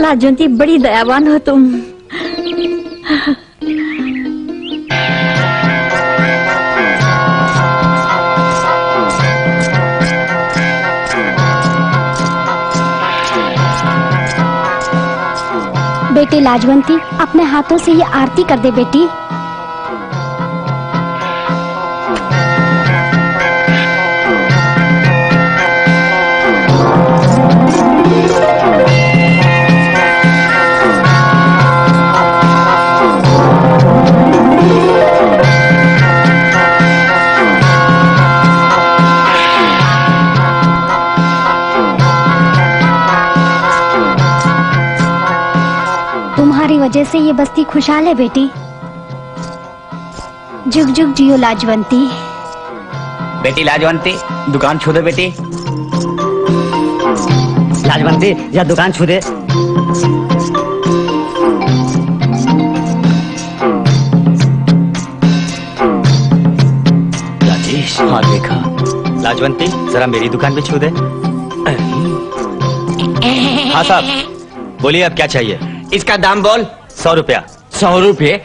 लाजवंती, बड़ी दयावान हो तुम। बेटी लाजवंती, अपने हाथों से ये आरती कर दे, बेटी। खुशहाल है बेटी। जुग जुग जियो लाजवंती। बेटी लाजवंती, दुकान छू दे बेटी। लाजवंती, या दुकान छू दे। राजेश हाँ देखा। लाजवंती, जरा मेरी दुकान पे छू दे। हाँ साहब, बोलिए अब क्या चाहिए? इसका दाम बोल सौ रुपया। सौ रुपये।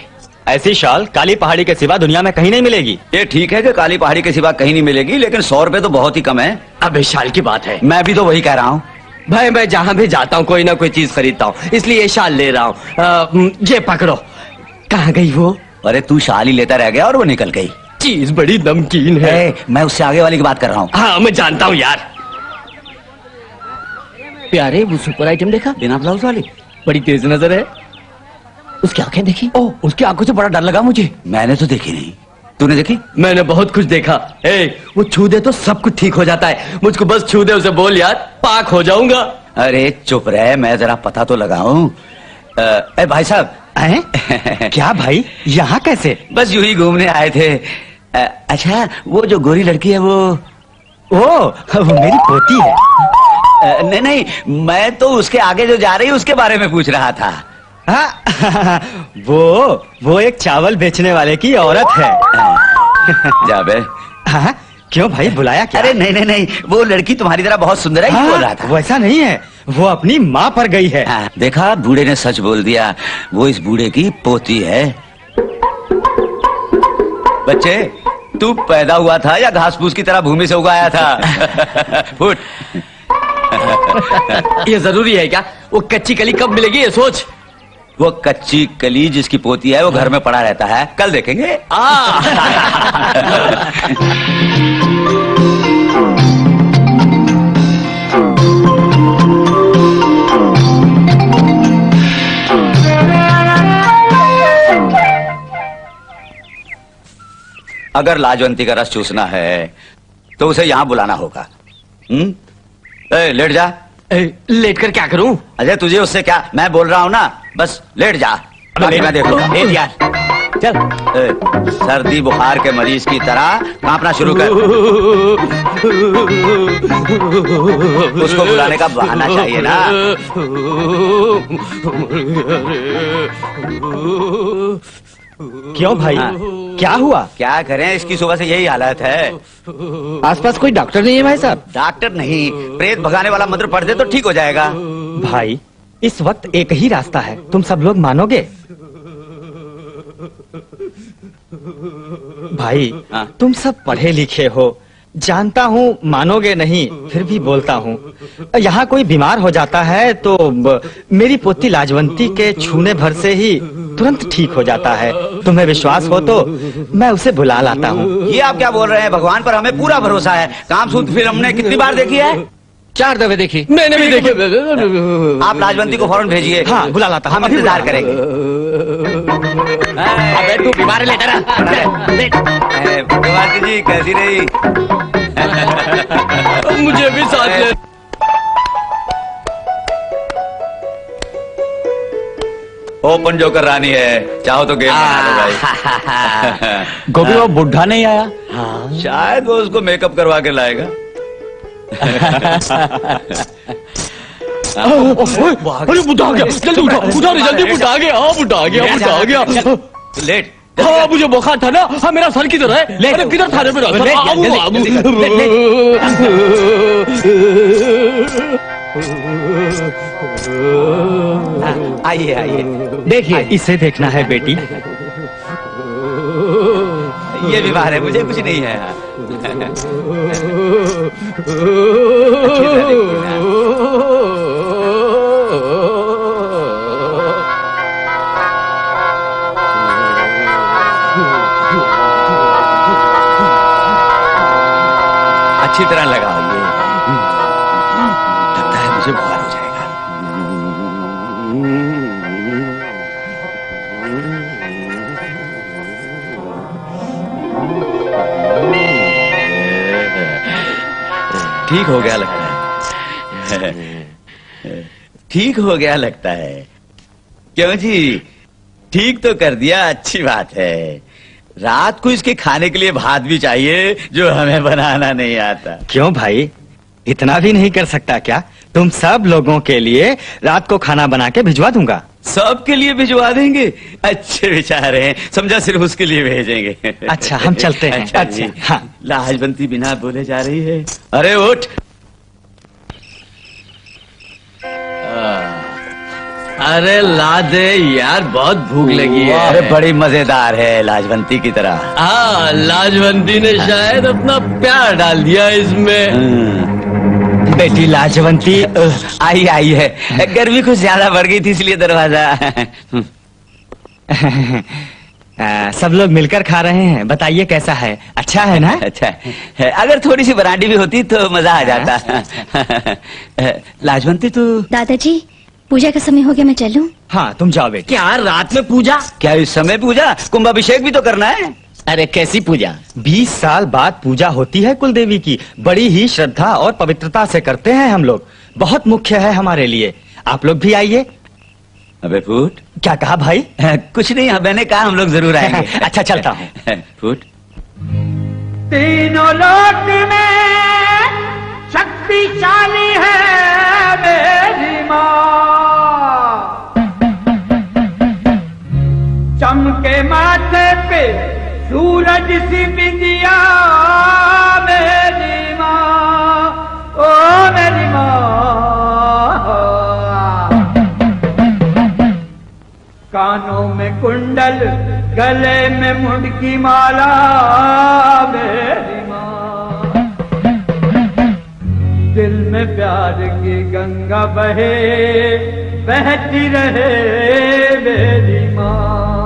ऐसी शॉल काली पहाड़ी के सिवा दुनिया में कहीं नहीं मिलेगी। ये ठीक है कि काली पहाड़ी के सिवा कहीं नहीं मिलेगी लेकिन सौ रुपए तो बहुत ही कम है। अब शाल की बात है। मैं भी तो वही कह रहा हूँ। भाई मैं जहाँ भी जाता हूँ कोई ना कोई चीज़ खरीदता हूँ। इसलिए ये शाल ले रहा हूँ। ये पकड़ो। कहाँ गई वो? अरे तू शाल ही लेता रह गया और वो निकल गई। चीज़ बड़ी नमकीन है। मैं उससे आगे वाली की बात कर रहा हूँ। हाँ मैं जानता हूँ यार। प्यारे वो सुपर आइटम देखा? बिना ब्लाउज वाली। बड़ी तेज नज़र है। उसकी आँखें देखी? ओ उसकी आँखों से बड़ा डर लगा मुझे। मैंने तो देखी नहीं। तूने देखी? मैंने बहुत कुछ देखा। ए वो छू दे तो सब कुछ ठीक हो जाता है। मुझको बस छू दे उसे बोल यार पाक हो जाऊँगा। अरे चुप रहे मैं जरा पता तो लगाऊँ। ए भाई साहब। क्या भाई? यहाँ कैसे? बस यूँ ही घूमने आए थे। अ, अच्छा वो जो गोरी लड़की है वो ओ वो मेरी पोती है। नहीं नहीं मैं तो उसके आगे जो जा रही उसके बारे में पूछ रहा था। हाँ, वो वो एक चावल बेचने वाले की औरत है। जाबे। हाँ? क्यों भाई बुलाया क्या? अरे नहीं नहीं नहीं वो लड़की तुम्हारी तरह बहुत सुंदर है हाँ, बोल रहा था। वैसा नहीं है वो अपनी माँ पर गई है। हाँ, देखा बूढ़े ने सच बोल दिया वो इस बूढ़े की पोती है। बच्चे तू पैदा हुआ था या घास फूस की तरह भूमि से उगाया था? फुट ये ज़रूरी है क्या? वो कच्ची कली कब मिलेगी ये सोच। वो कच्ची कली जिसकी पोती है वो घर में पड़ा रहता है। कल देखेंगे। अगर लाजवंती का रस चूसना है तो उसे यहाँ बुलाना होगा। हम्म? लेट जा। ए, लेट कर क्या करूँ? अजय तुझे उससे क्या? मैं बोल रहा हूँ ना बस लेट जा। बाकी मैं देख लूँगा लेट यार चल। ए, सर्दी बुखार के मरीज़ की तरह कांपना शुरू कर। उसको बुलाने का बहाना चाहिए ना। क्यों भाई? क्या हुआ? क्या करें? इसकी सुबह से यही हालत है। आसपास कोई डॉक्टर नहीं है भाई साहब? डॉक्टर नहीं। प्रेत भगाने वाला मंत्र पढ़ दे तो ठीक हो जाएगा। भाई इस वक्त एक ही रास्ता है। तुम सब लोग मानोगे? भाई तुम सब पढ़े लिखे हो। जानता हूँ, मानोगे नहीं, फिर भी बोलता हूँ। यहाँ कोई बीमार हो जाता है तो मेरी पोती लाजवंती के छूने भर से ही तुरंत ठीक हो जाता है। तुम्हें विश्वास हो तो मैं उसे बुला लाता हूँ। ये आप क्या बोल रहे हैं? भगवान पर हमें पूरा भरोसा है। काम सूत्र फिर हमने कितनी बार देखी है? चार दफे देखी। मैंने भी देखी। आप लाजवंती को फ़ौरन भेजिए। हाँ। बुला लाता हम इंतज़ार करेंगे। अबे तू बीमार है लेटर। भगवान जी कैसी रही? मुझे भी साथ ले। ओपन जोकर रानी है। चाहो तो गेम बना लो भाई। गोभी वो बुढ़ा नहीं आया? शायद वो उसको मेकअप करवा के लाएगा। अरे बुढ़ा गया जल्दी उठा उठा रे जल्दी बुढ़ा गया हाँ बुढ़ा गया बुढ़ा गया लेट हाँ मुझे बुखार था ना हाँ मेरा सर किधर है अरे किधर था रे मेरा सर आबू, आबू। आइए आइए देखिए इसे देखना है बेटी ये बीमार है मुझे कुछ नहीं है अच्छी ठीक हो गया लगता है। ठीक हो गया लगता है। क्यों जी? ठीक तो कर दिया, अच्छी बात है। रात को इसके खाने के लिए भात भी चाहिए, जो हमें बनाना नहीं आता। क्यों भाई? इतना भी नहीं कर सकता क्या? तुम सब लोगों के लिए रात को खाना बना के भिजवा दूँगा। सबके लिए भिजवा देंगे। अच्छे बेचारे हैं। समझा सिर्फ़ उसके लिए भेजेंगे। अच्छा, हम चलते हैं। अच्छा, अच्छा। हाँ। लाजबंती बिना बोले जा रही है। अरे उठ। अरे ला दे यार बहुत भूख लगी है। अरे बड़ी मज़ेदार है लाजवंती की तरह। हाँ लाजवंती ने शायद अपना प्यार डाल दिया इसमें। बेटी लाजवंती आई आई है। गर्मी कुछ ज़्यादा बढ़ गई थी इसलिए दरवाज़ा। आ, सब लोग मिलकर खा रहे हैं। बताइए कैसा है? अच्छा है ना? अच्छा है। अगर थोड़ी सी बरांडी भी होती तो मज़ा आ जाता। लाजवंती तू दादाजी पूजा का समय हो गया मैं चलूँ? हाँ तुम जाओ बेटी। क्या रात में पूजा? क्या इस समय पूजा? कुंभाभिषेक भी तो करना है। अरे कैसी पूजा? बीस साल बाद पूजा होती है कुल देवी की। बड़ी ही श्रद्धा और पवित्रता से करते हैं हम लोग। बहुत मुख्य है हमारे लिए। आप लोग भी आइए। अबे फूट। क्या कहा भाई? कुछ नहीं हाँ, मैंने कहा हम लोग ज़रूर आएँगे। अच्छा चलता हूँ। फूट। तीनों लोक में शक्तिशाली है मेरी माँ। चमके माथे पे सूरज सी बिंदिया, मेरी माँ, ओ मेरी माँ। कानों में कुंडल, गले में मुंडकी माला, मेरी माँ। दिल में प्यार की गंगा बहे, बहती रहे मेरी माँ।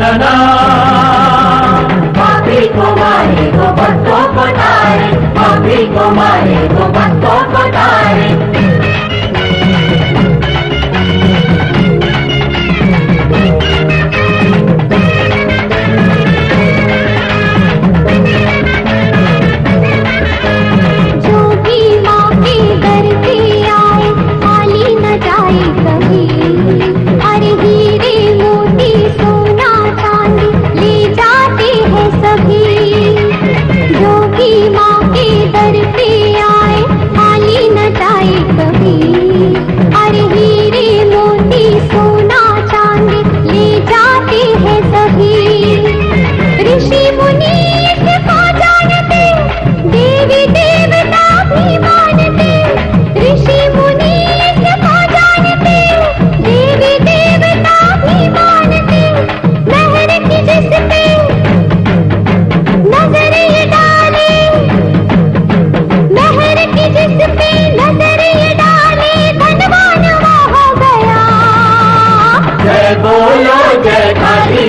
ना ना पापी को मारे गोबर को पटाए पापी को मारे गोबर को पटाए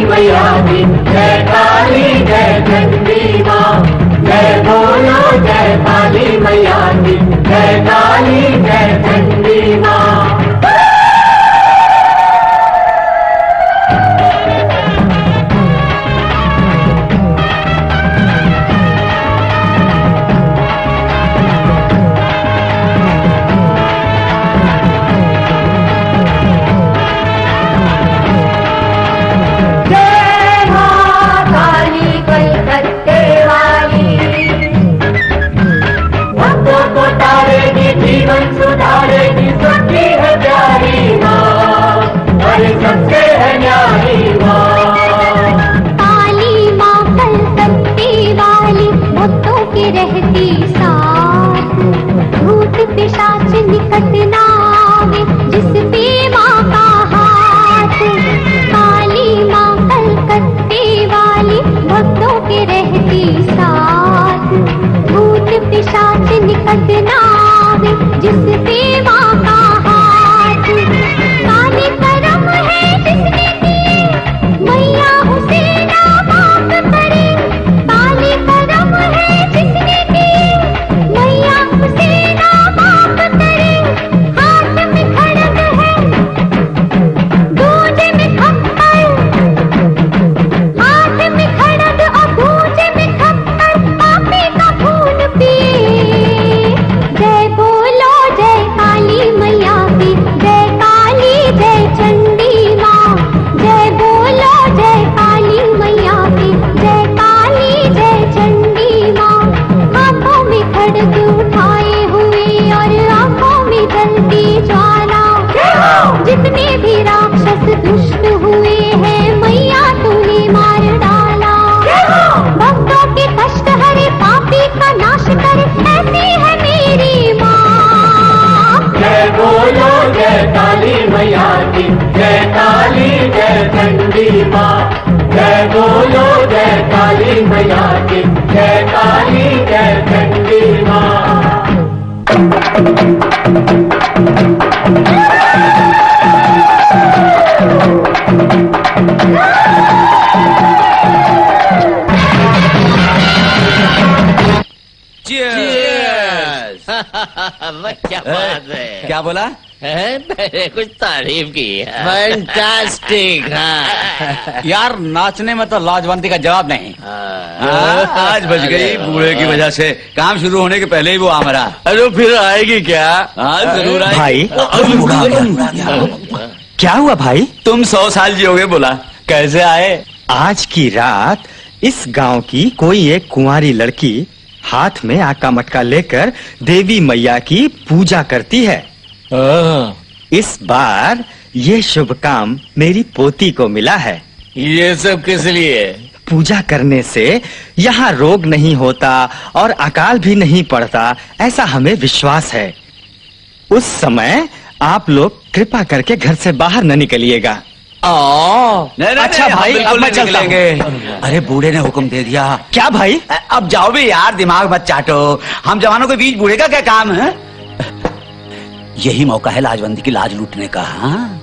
जय काली जय चंडी माँ जय बोलो जय काली जय माँ क्या बात है? क्या बोला? है? मैंने कुछ तारीफ़ की है। फैंटास्टिक हाँ। यार नाचने में तो लाजवंती का जवाब नहीं। हाँ, आज बच गई बूढ़े की वजह से। काम शुरू होने के पहले ही वो आमरा। अरे फिर आएगी क्या? हाँ ज़रूर आएगी। भाई। क्या हुआ भाई? तुम सौ साल जियोगे बोला। कैसे आए? आज की रात इस गाँव की कोई एक कुंवारी लड़की हाथ में आका मटका लेकर देवी मैया की पूजा करती है। आ, इस बार ये शुभ काम मेरी पोती को मिला है। ये सब किस लिए? पूजा करने से यहाँ रोग नहीं होता और अकाल भी नहीं पड़ता ऐसा हमें विश्वास है। उस समय आप लोग कृपा करके घर से बाहर न निकलिएगा। नहीं, नहीं, अच्छा नहीं, भाई, अब मैं चलता हूँ। अरे बूढ़े ने हुक्म दे दिया। क्या भाई? अब जाओ भी यार दिमाग मत चाटो। हम जवानों के बीच बूढ़े का क्या काम है? यही मौका है लाजबंदी की लाज लूटने का हाँ?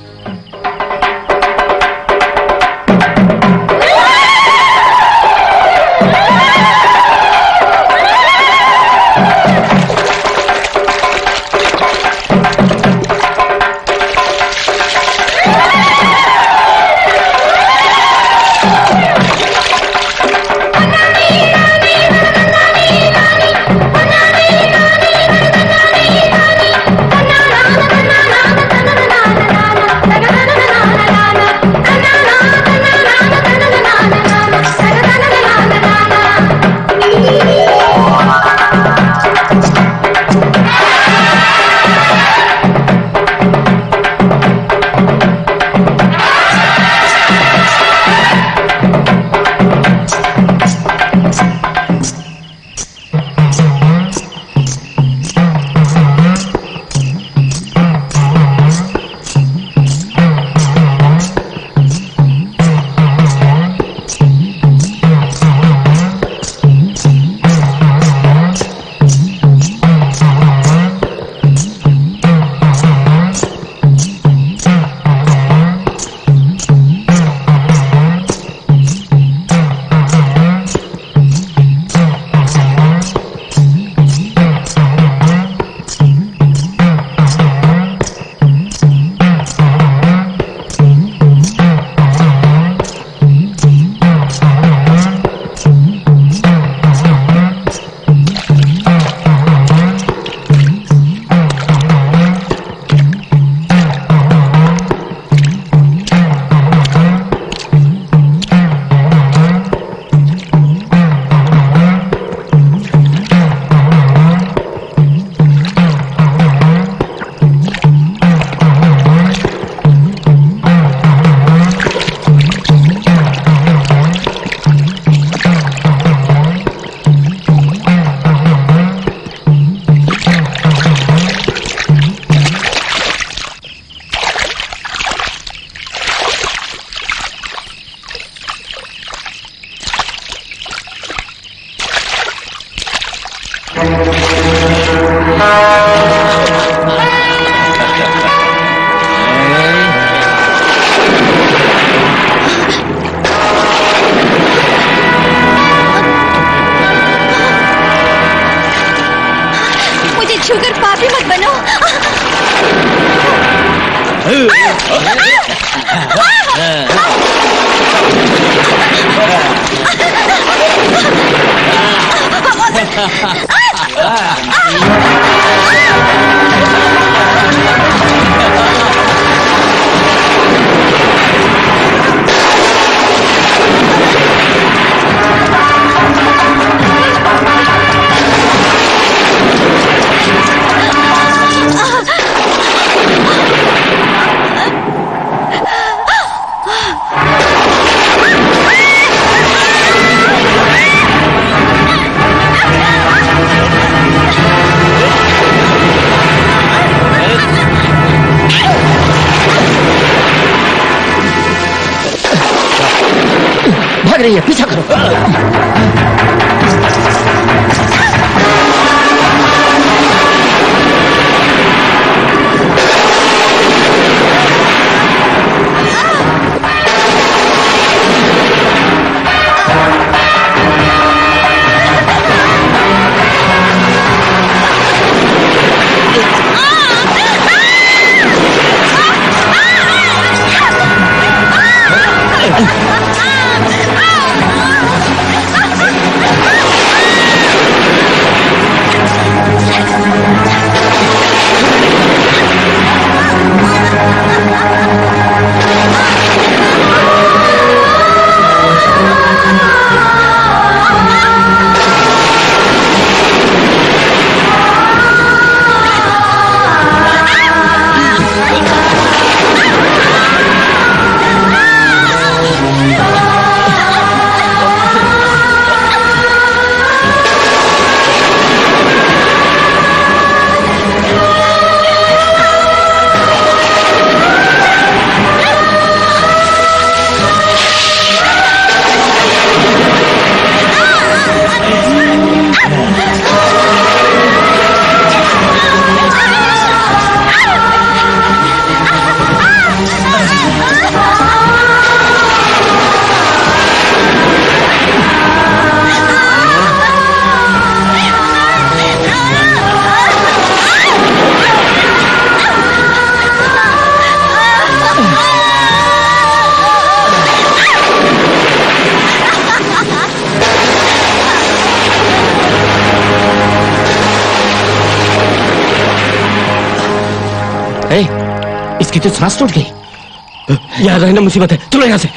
ए, इसकी तो सांस टूट गई। यार रहना मुसीबत है। चलो यहाँ से।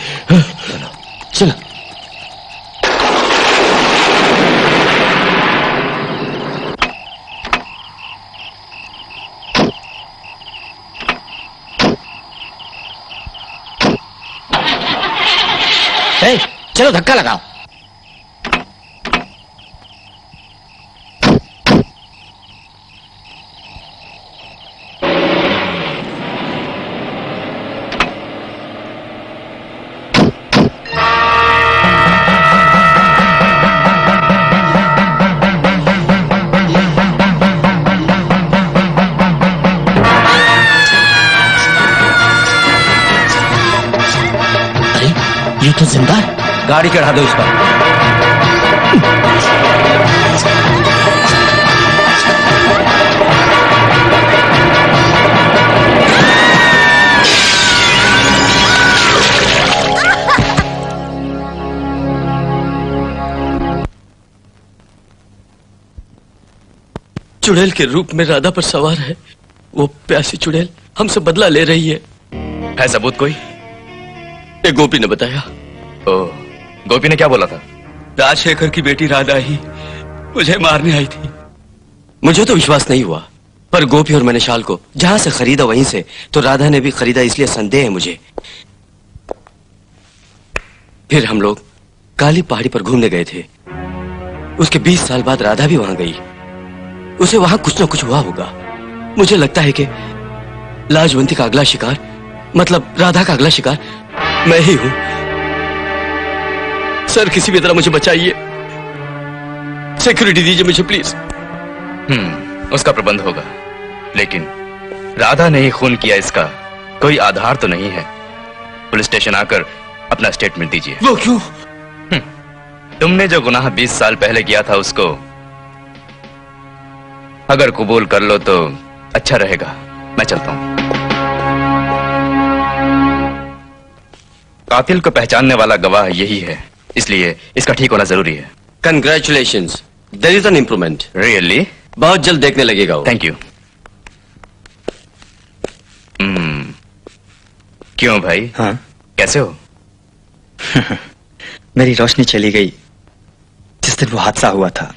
चलो। चलो धक्का लगाओ। गाड़ी चढ़ा दो इस पर चुड़ैल के रूप में राधा पर सवार है। वो प्यासी चुड़ैल हमसे बदला ले रही है। है सबूत कोई? ये गोपी ने बताया। ओ। गोपी ने क्या बोला था? राजशेखर की बेटी राधा ही मुझे मारने आई थी। मुझे तो विश्वास नहीं हुआ पर गोपी और मैंने शाल को जहाँ से खरीदा वहीं से तो राधा ने भी खरीदा इसलिए संदेह है मुझे। फिर हम लोग काली पहाड़ी पर घूमने गए थे। उसके 20 साल बाद राधा भी वहाँ गई। उसे वहाँ कुछ ना कुछ हुआ होगा। मुझे लगता है कि लाजवंती का अगला शिकार मतलब राधा का अगला शिकार मैं ही हूँ। सर किसी भी तरह मुझे बचाइए। सिक्योरिटी दीजिए मुझे प्लीज़ हम्म उसका प्रबंध होगा। लेकिन राधा ने ही खून किया इसका। कोई आधार तो नहीं है। पुलिस स्टेशन आकर अपना स्टेटमेंट दीजिए। वो क्यों? तुमने जो गुनाह 20 साल पहले किया था उसको अगर कबूल कर लो तो अच्छा रहेगा। मैं चलता हूँ। कातिल को पहचानने वाला गवाह यही है। इसलिए इसका ठीक होना ज़रूरी है। Congratulation there is an improvement really बहुत जल्द देखने लगेगा थैंक यू hmm. क्यों भाई? हाँ। कैसे हो? मेरी रोशनी चली गई। जिस दिन वो हादसा हुआ था।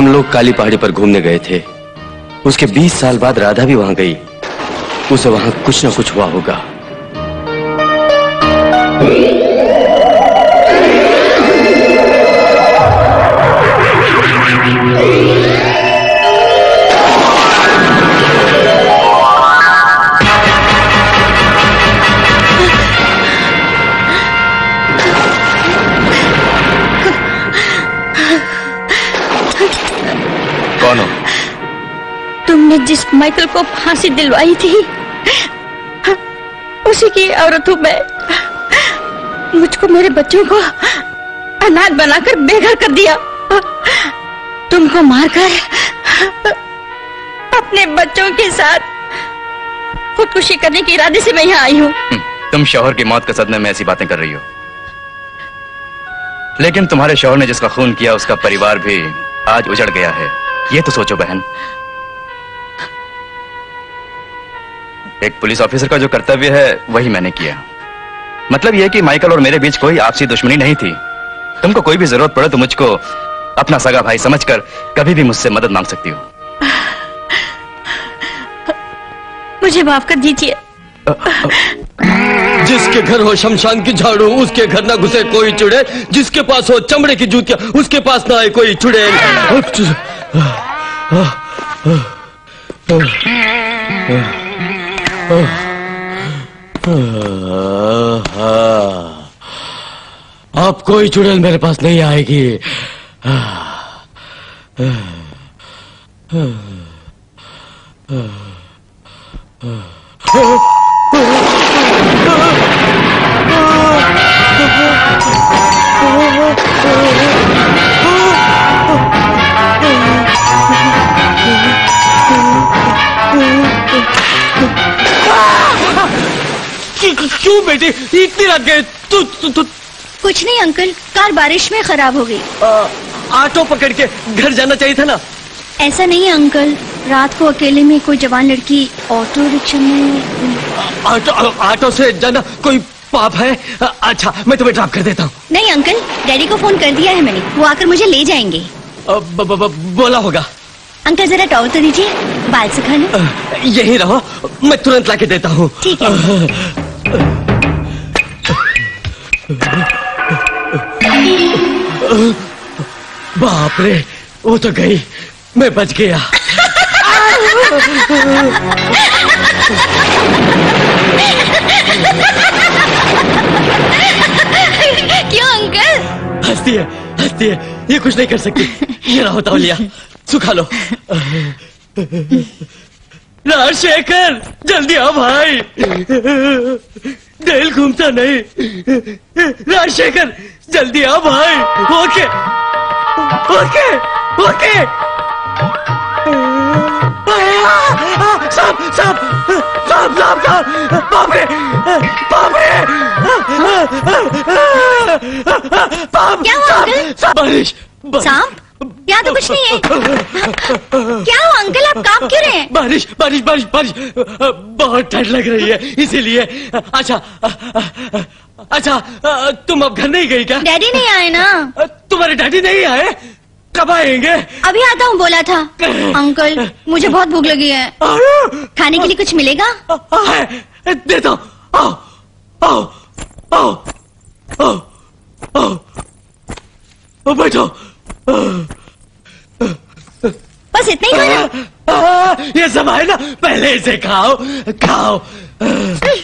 हम लोग काली पहाड़ी पर घूमने गए थे। उसके 20 साल बाद राधा भी वहाँ गई। उसे वहाँ कुछ ना कुछ हुआ होगा। जिस माइकल को फांसी दिलवाई थी, उसी की औरत हूँ मैं मुझको मेरे बच्चों को अनाथ बनाकर बेघर कर दिया। तुमको मारकर अपने बच्चों के साथ खुदकुशी करने के इरादे से मैं यहाँ आई हूँ। तुम शोहर की मौत के सदमे में ऐसी बातें कर रही हो। लेकिन तुम्हारे शोहर ने जिसका खून किया, उसका परिवार भी आज उजड़ गया है। ये तो सोचो बहन एक पुलिस ऑफिसर का जो कर्तव्य है वही मैंने किया मतलब यह कि माइकल और मेरे बीच कोई आपसी दुश्मनी नहीं थी तुमको कोई भी ज़रूरत पड़े तो मुझको अपना सगा भाई समझकर कभी भी मुझसे मदद मांग सकती हो मुझे माफ़ कर दीजिए जिसके घर हो शमशान की झाड़ू उसके घर ना घुसे कोई चुड़ैल जिसके पास हो चमड़े की जूतियाँ उसके पास ना आए कोई चुड़ैल अब कोई चुड़ैल मेरे पास नहीं आएगी। क्यों बेटी? इतनी रात गए। तू तू तू। कुछ नहीं अंकल। कार बारिश में खराब हो गई। ऑटो पकड़ के घर जाना चाहिए था ना? ऐसा नहीं है अंकल। रात को अकेले में कोई जवान लड़की ऑटो रिक्शा में ऑटो ऑटो से जाना कोई पाप है? अच्छा मैं तुम्हें ड्रॉप कर देता हूँ। नहीं अंकल। डैडी को फ़ोन कर दिया है मैंने। वो आकर मुझे ले जाएँगे। ब- ब- ब- बोला होगा। अंकल जरा टॉवल तो दीजिए। बाल सुखाने यही रहो। मैं तुरंत लाके देता हूँ। ठीक है। बाप रे वो तो गई। मैं बच गया। क्यों अंकल? हंसती है हंसती है। ये कुछ नहीं कर सकती। ये रहो तौलिया सुखा लो। राजशेखर जल्दी आओ भाई। दिल घूमता नहीं। राजशेखर जल्दी आओ भाई। ओके। ओके। ओके। साहब साहब साहब साहब साहब। बाप रे बाप क्या हुआ अंकल? सांप? यहाँ तो कुछ नहीं है। क्या हुआ अंकल आप काँप क्यों रहे हैं? बारिश बारिश बारिश बारिश। बहुत ठंड लग रही है इसीलिए। अच्छा अच्छा तुम अब घर नहीं गई क्या? डैडी नहीं आए ना? तुम्हारे डैडी नहीं आए? कब आएँगे? अभी आता हूँ बोला था। अंकल मुझे बहुत भूख लगी है। खाने के लिए कुछ मिलेगा? देता हूँ आओ आओ आओ आओ आओ आओ। बैठो। बस इतना ही खाना। आ, ये सब है ना पहले इसे खाओ खाओ। ये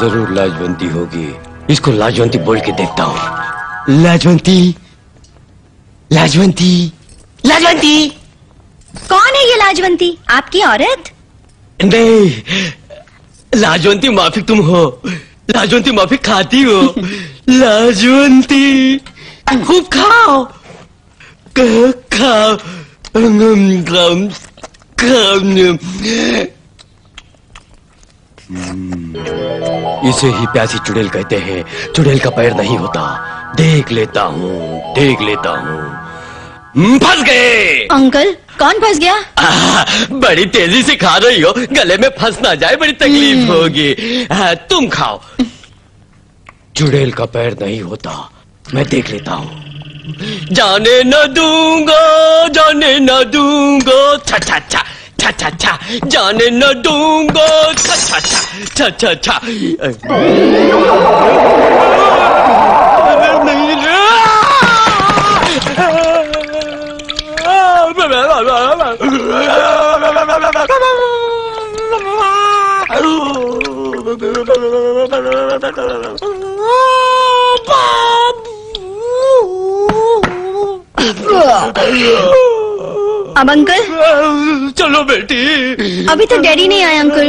ज़रूर लाजवंती होगी। इसको लाजवंती बोल के देखता हूँ। लाजवंती? लाजवंती? लाजवंती? कौन है ये लाजवंती? आपकी औरत? नहीं लाजवंती माफिक तुम हो। लाजवंती माफिक खाती हो। लाजवंती खूब खाओ। खाओ खाओ खाओ इसे ही प्यासी चुड़ैल कहते हैं। चुड़ैल का पैर नहीं होता। देख लेता हूँ देख लेता हूँ। हम्म, फंस गए। अंकल कौन फंस गया? आह, बड़ी तेज़ी से खा रही हो। गले में फंस ना जाए बड़ी तकलीफ़ होगी। आह, तुम खाओ। चुड़ैल का पैर नहीं होता। मैं देख लेता हूँ। जाने न दूँगा जाने न दूँगा। छा छा छा। छा छा छा जाने न दूँगा छा छा छा छा छा छा अब अंकल? चलो बेटी। अभी तो डैडी नहीं आए अंकल।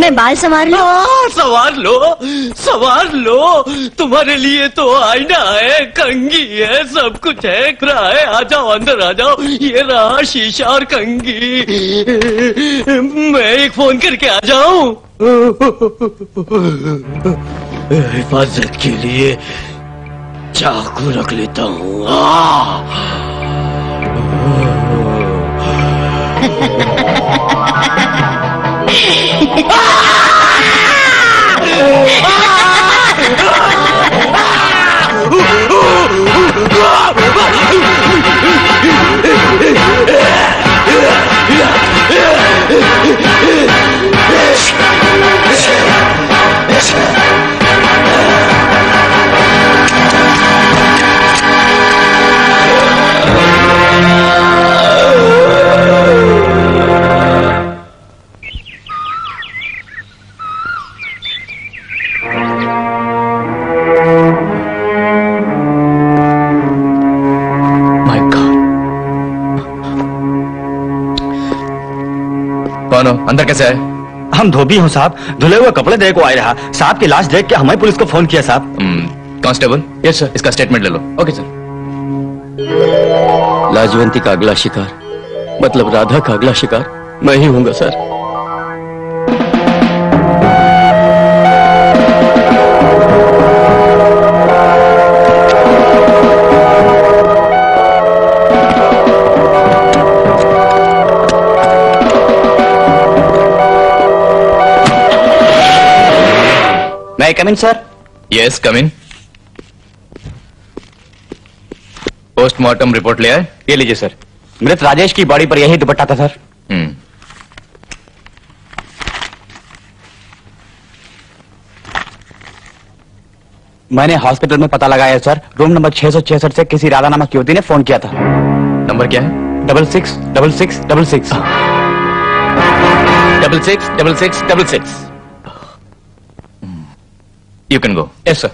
मैं बाल संवार लूँ? हाँ, सवार लो सवार लो। तुम्हारे लिए तो आईना है कंगी है सब कुछ है। रहा है आ जाओ अंदर आ जाओ। ये रहा शीशा और कंगी मैं एक फ़ोन करके आ जाऊँ? हिफाजत के लिए चाकू रख लेता हूँ। आ! कौन हो अंदर कैसे है हम धोबी हूँ साहब। धुले हुए कपड़े देख को आए रहा। साहब की लाश देख के हमें पुलिस को फ़ोन किया साहब। कांस्टेबल? यस सर इसका स्टेटमेंट ले लो। ओके सर लाजवंती का अगला शिकार। मतलब राधा का अगला शिकार। मैं ही हूँ सर मैं come in sir yes come in postmortem report ले आए? ये लीजिए सर मृत राजेश की बॉडी पर यही दुपट्टा था सर हम्म। मैंने हॉस्पिटल में पता लगाया सर रूम नंबर छह सौ छियासठ से किसी राधा नामक युवती ने फ़ोन किया था। नंबर क्या है? Double six double six double six double six double six double six you can go yes sir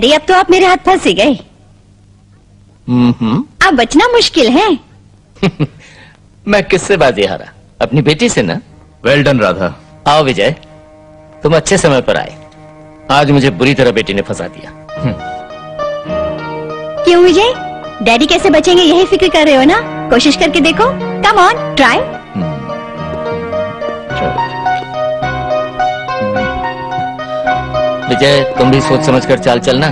daddy अब तो आप मेरे हाथ फंस गए। हम्म हम्म अब बचना मुश्किल है। मैं किससे बाजी हारा? अपनी बेटी से ना? Well done Radha. आओ विजय तुम अच्छे समय पर आए। आज मुझे बुरी तरह बेटी ने फंसा दिया। क्यों विजय? डैडी कैसे बचेंगे यही फ़िक्र कर रहे हो ना? कोशिश करके देखो। कम ऑन ट्राई विजय तुम भी सोच समझ कर चाल चलना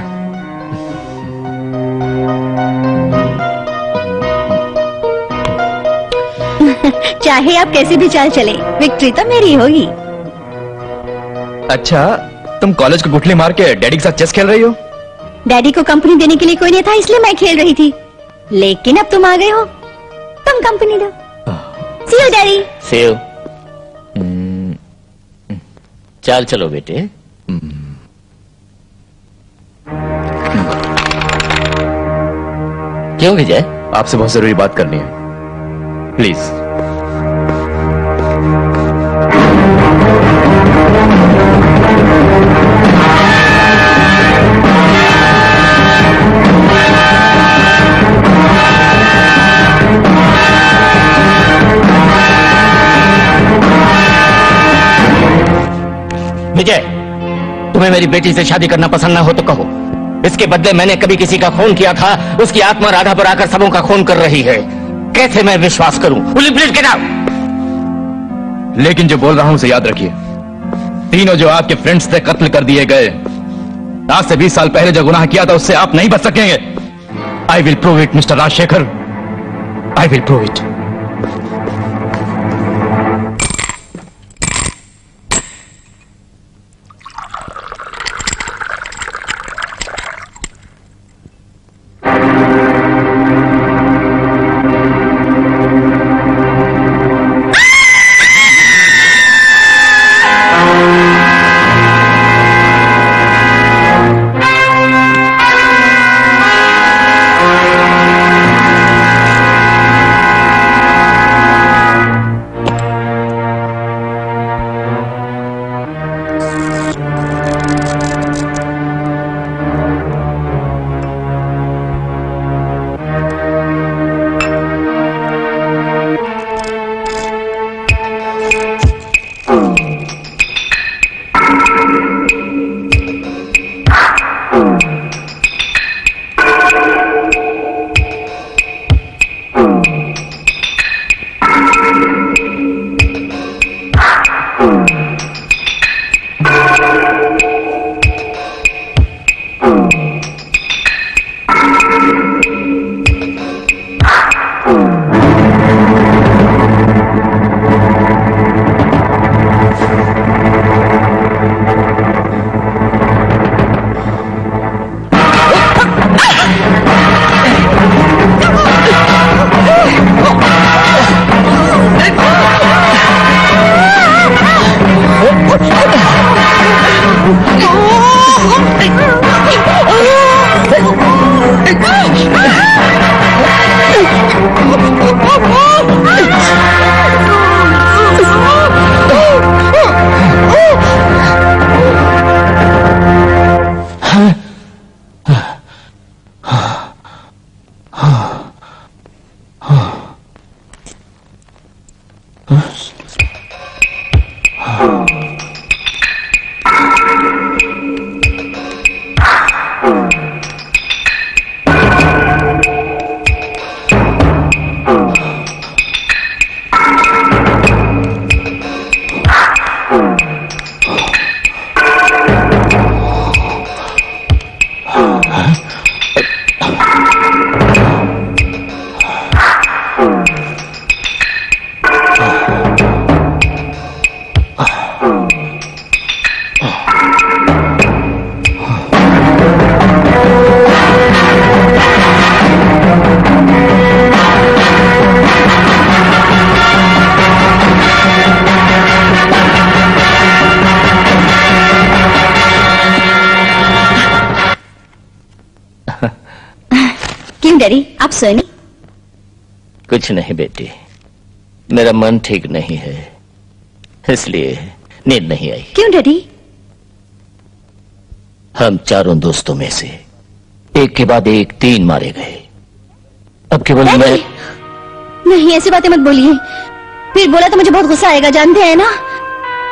चाहे आप कैसे भी चाल चले विक्ट्री तो मेरी होगी। अच्छा तुम कॉलेज को गुठली मार के डैडी के साथ चेस खेल रही हो? डैडी को कंपनी देने के लिए कोई नहीं था इसलिए मैं खेल रही थी। लेकिन अब तुम आ गए हो। तुम कंपनी दो। सी यू डैडी सेव चाल चलो बेटे। क्यों विजय? आपसे बहुत ज़रूरी बात करनी है। प्लीज़ विजय तुम्हें मेरी बेटी से शादी करना पसंद ना हो तो कहो। इसके बदले मैंने कभी किसी का खून किया था। उसकी आत्मा राधा पर आकर सबों का खून कर रही है। कैसे मैं विश्वास करूँ? प्लीज़ गेट आउट लेकिन जो बोल रहा हूँ उसे याद रखिए। तीनों जो आपके फ्रेंड्स थे कत्ल कर दिए गए। आज से 20 साल पहले जो गुनाह किया था, उससे आप नहीं बच सकेंगे। I will prove it mister Rajshekhar I will prove it कुछ नहीं बेटी। मेरा मन ठीक नहीं है इसलिए नींद नहीं आई। क्यों डैडी? हम चारों दोस्तों में से एक के बाद एक तीन मारे गए। अब केवल मैं नहीं ऐसी बातें मत बोलिए। फिर बोला तो मुझे बहुत गुस्सा आएगा जानते हैं ना?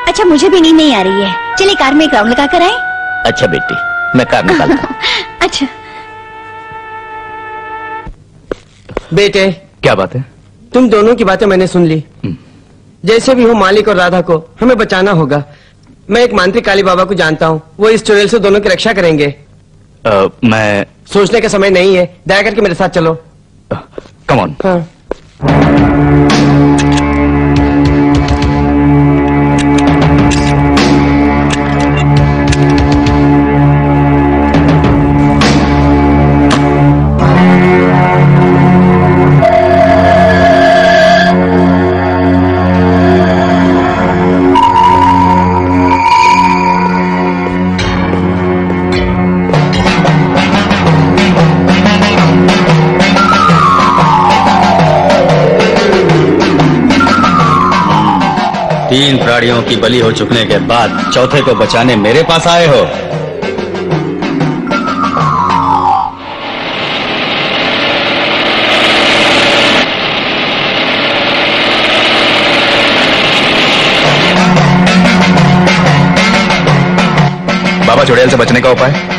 अच्छा मुझे भी नींद नहीं आ रही है। चलिए कार में एक राउंड लगा कर आए। अच्छा बेटी मैं कार निकालता हूँ। अच्छा। बेटे क्या बात है? तुम दोनों की बातें मैंने सुन ली। जैसे भी हो मालिक और राधा को हमें बचाना होगा। मैं एक मांत्रिक काली बाबा को जानता हूँ। वो इस चुड़ैल से दोनों की रक्षा करेंगे। आ, मैं सोचने का समय नहीं है। दया करके मेरे साथ चलो। कमॉन हाँ। प्राणियों की बलि हो चुकने के बाद चौथे को बचाने मेरे पास आए हो। बाबा चुड़ैल से बचने का उपाय?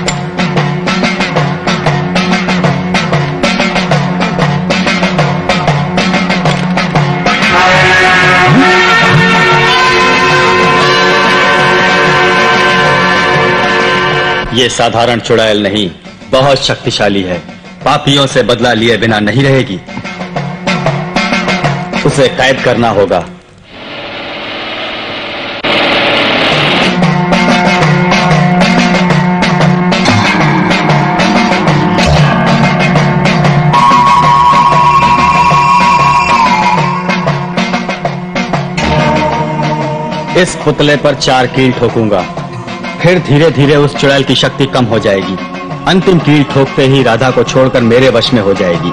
ये साधारण चुड़ैल नहीं, बहुत शक्तिशाली है। पापियों से बदला लिए बिना नहीं रहेगी। उसे कैद करना होगा। इस पुतले पर चार कील ठोकूँगा। फिर धीरे धीरे उस चुड़ैल की शक्ति कम हो जाएगी। अंतिम कील ठोकते ही राधा को छोड़कर मेरे वश में हो जाएगी।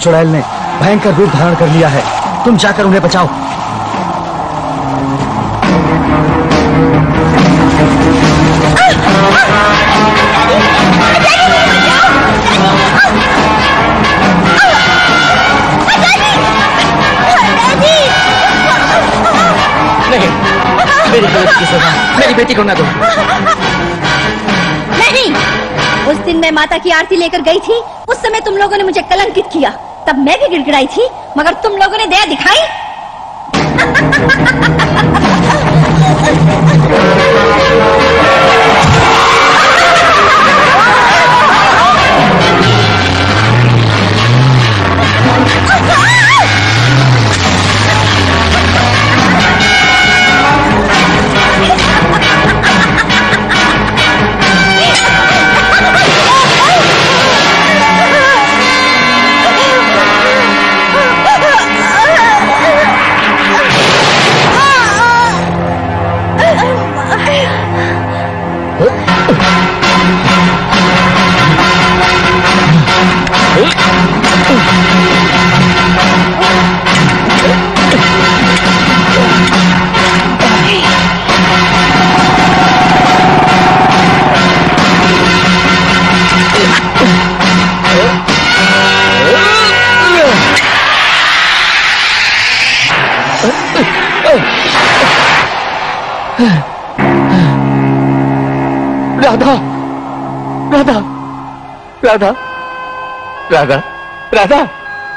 उस चुड़ैल ने भयंकर रूप धारण कर लिया है। तुम जाकर उन्हें बचाओ। नहीं मेरी गलती की सजा मेरी बेटी को न दो। नहीं उस दिन मैं माता की आरती लेकर गई थी उस समय तुम लोगों ने मुझे कलंकित किया। तब मैं भी गिड़गिड़ाई थी मगर तुम लोगों ने दया दिखाई। राधा। राधा। राधा।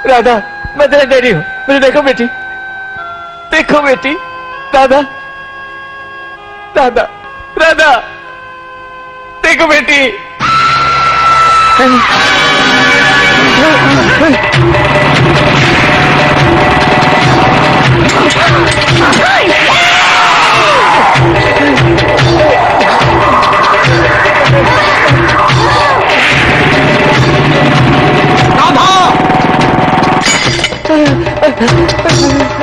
राधा, मैं तेरे डैडी हूँ। मुझे देखो बेटी। देखो बेटी। राधा। राधा। राधा। देखो बेटी। Radha Oh, my God.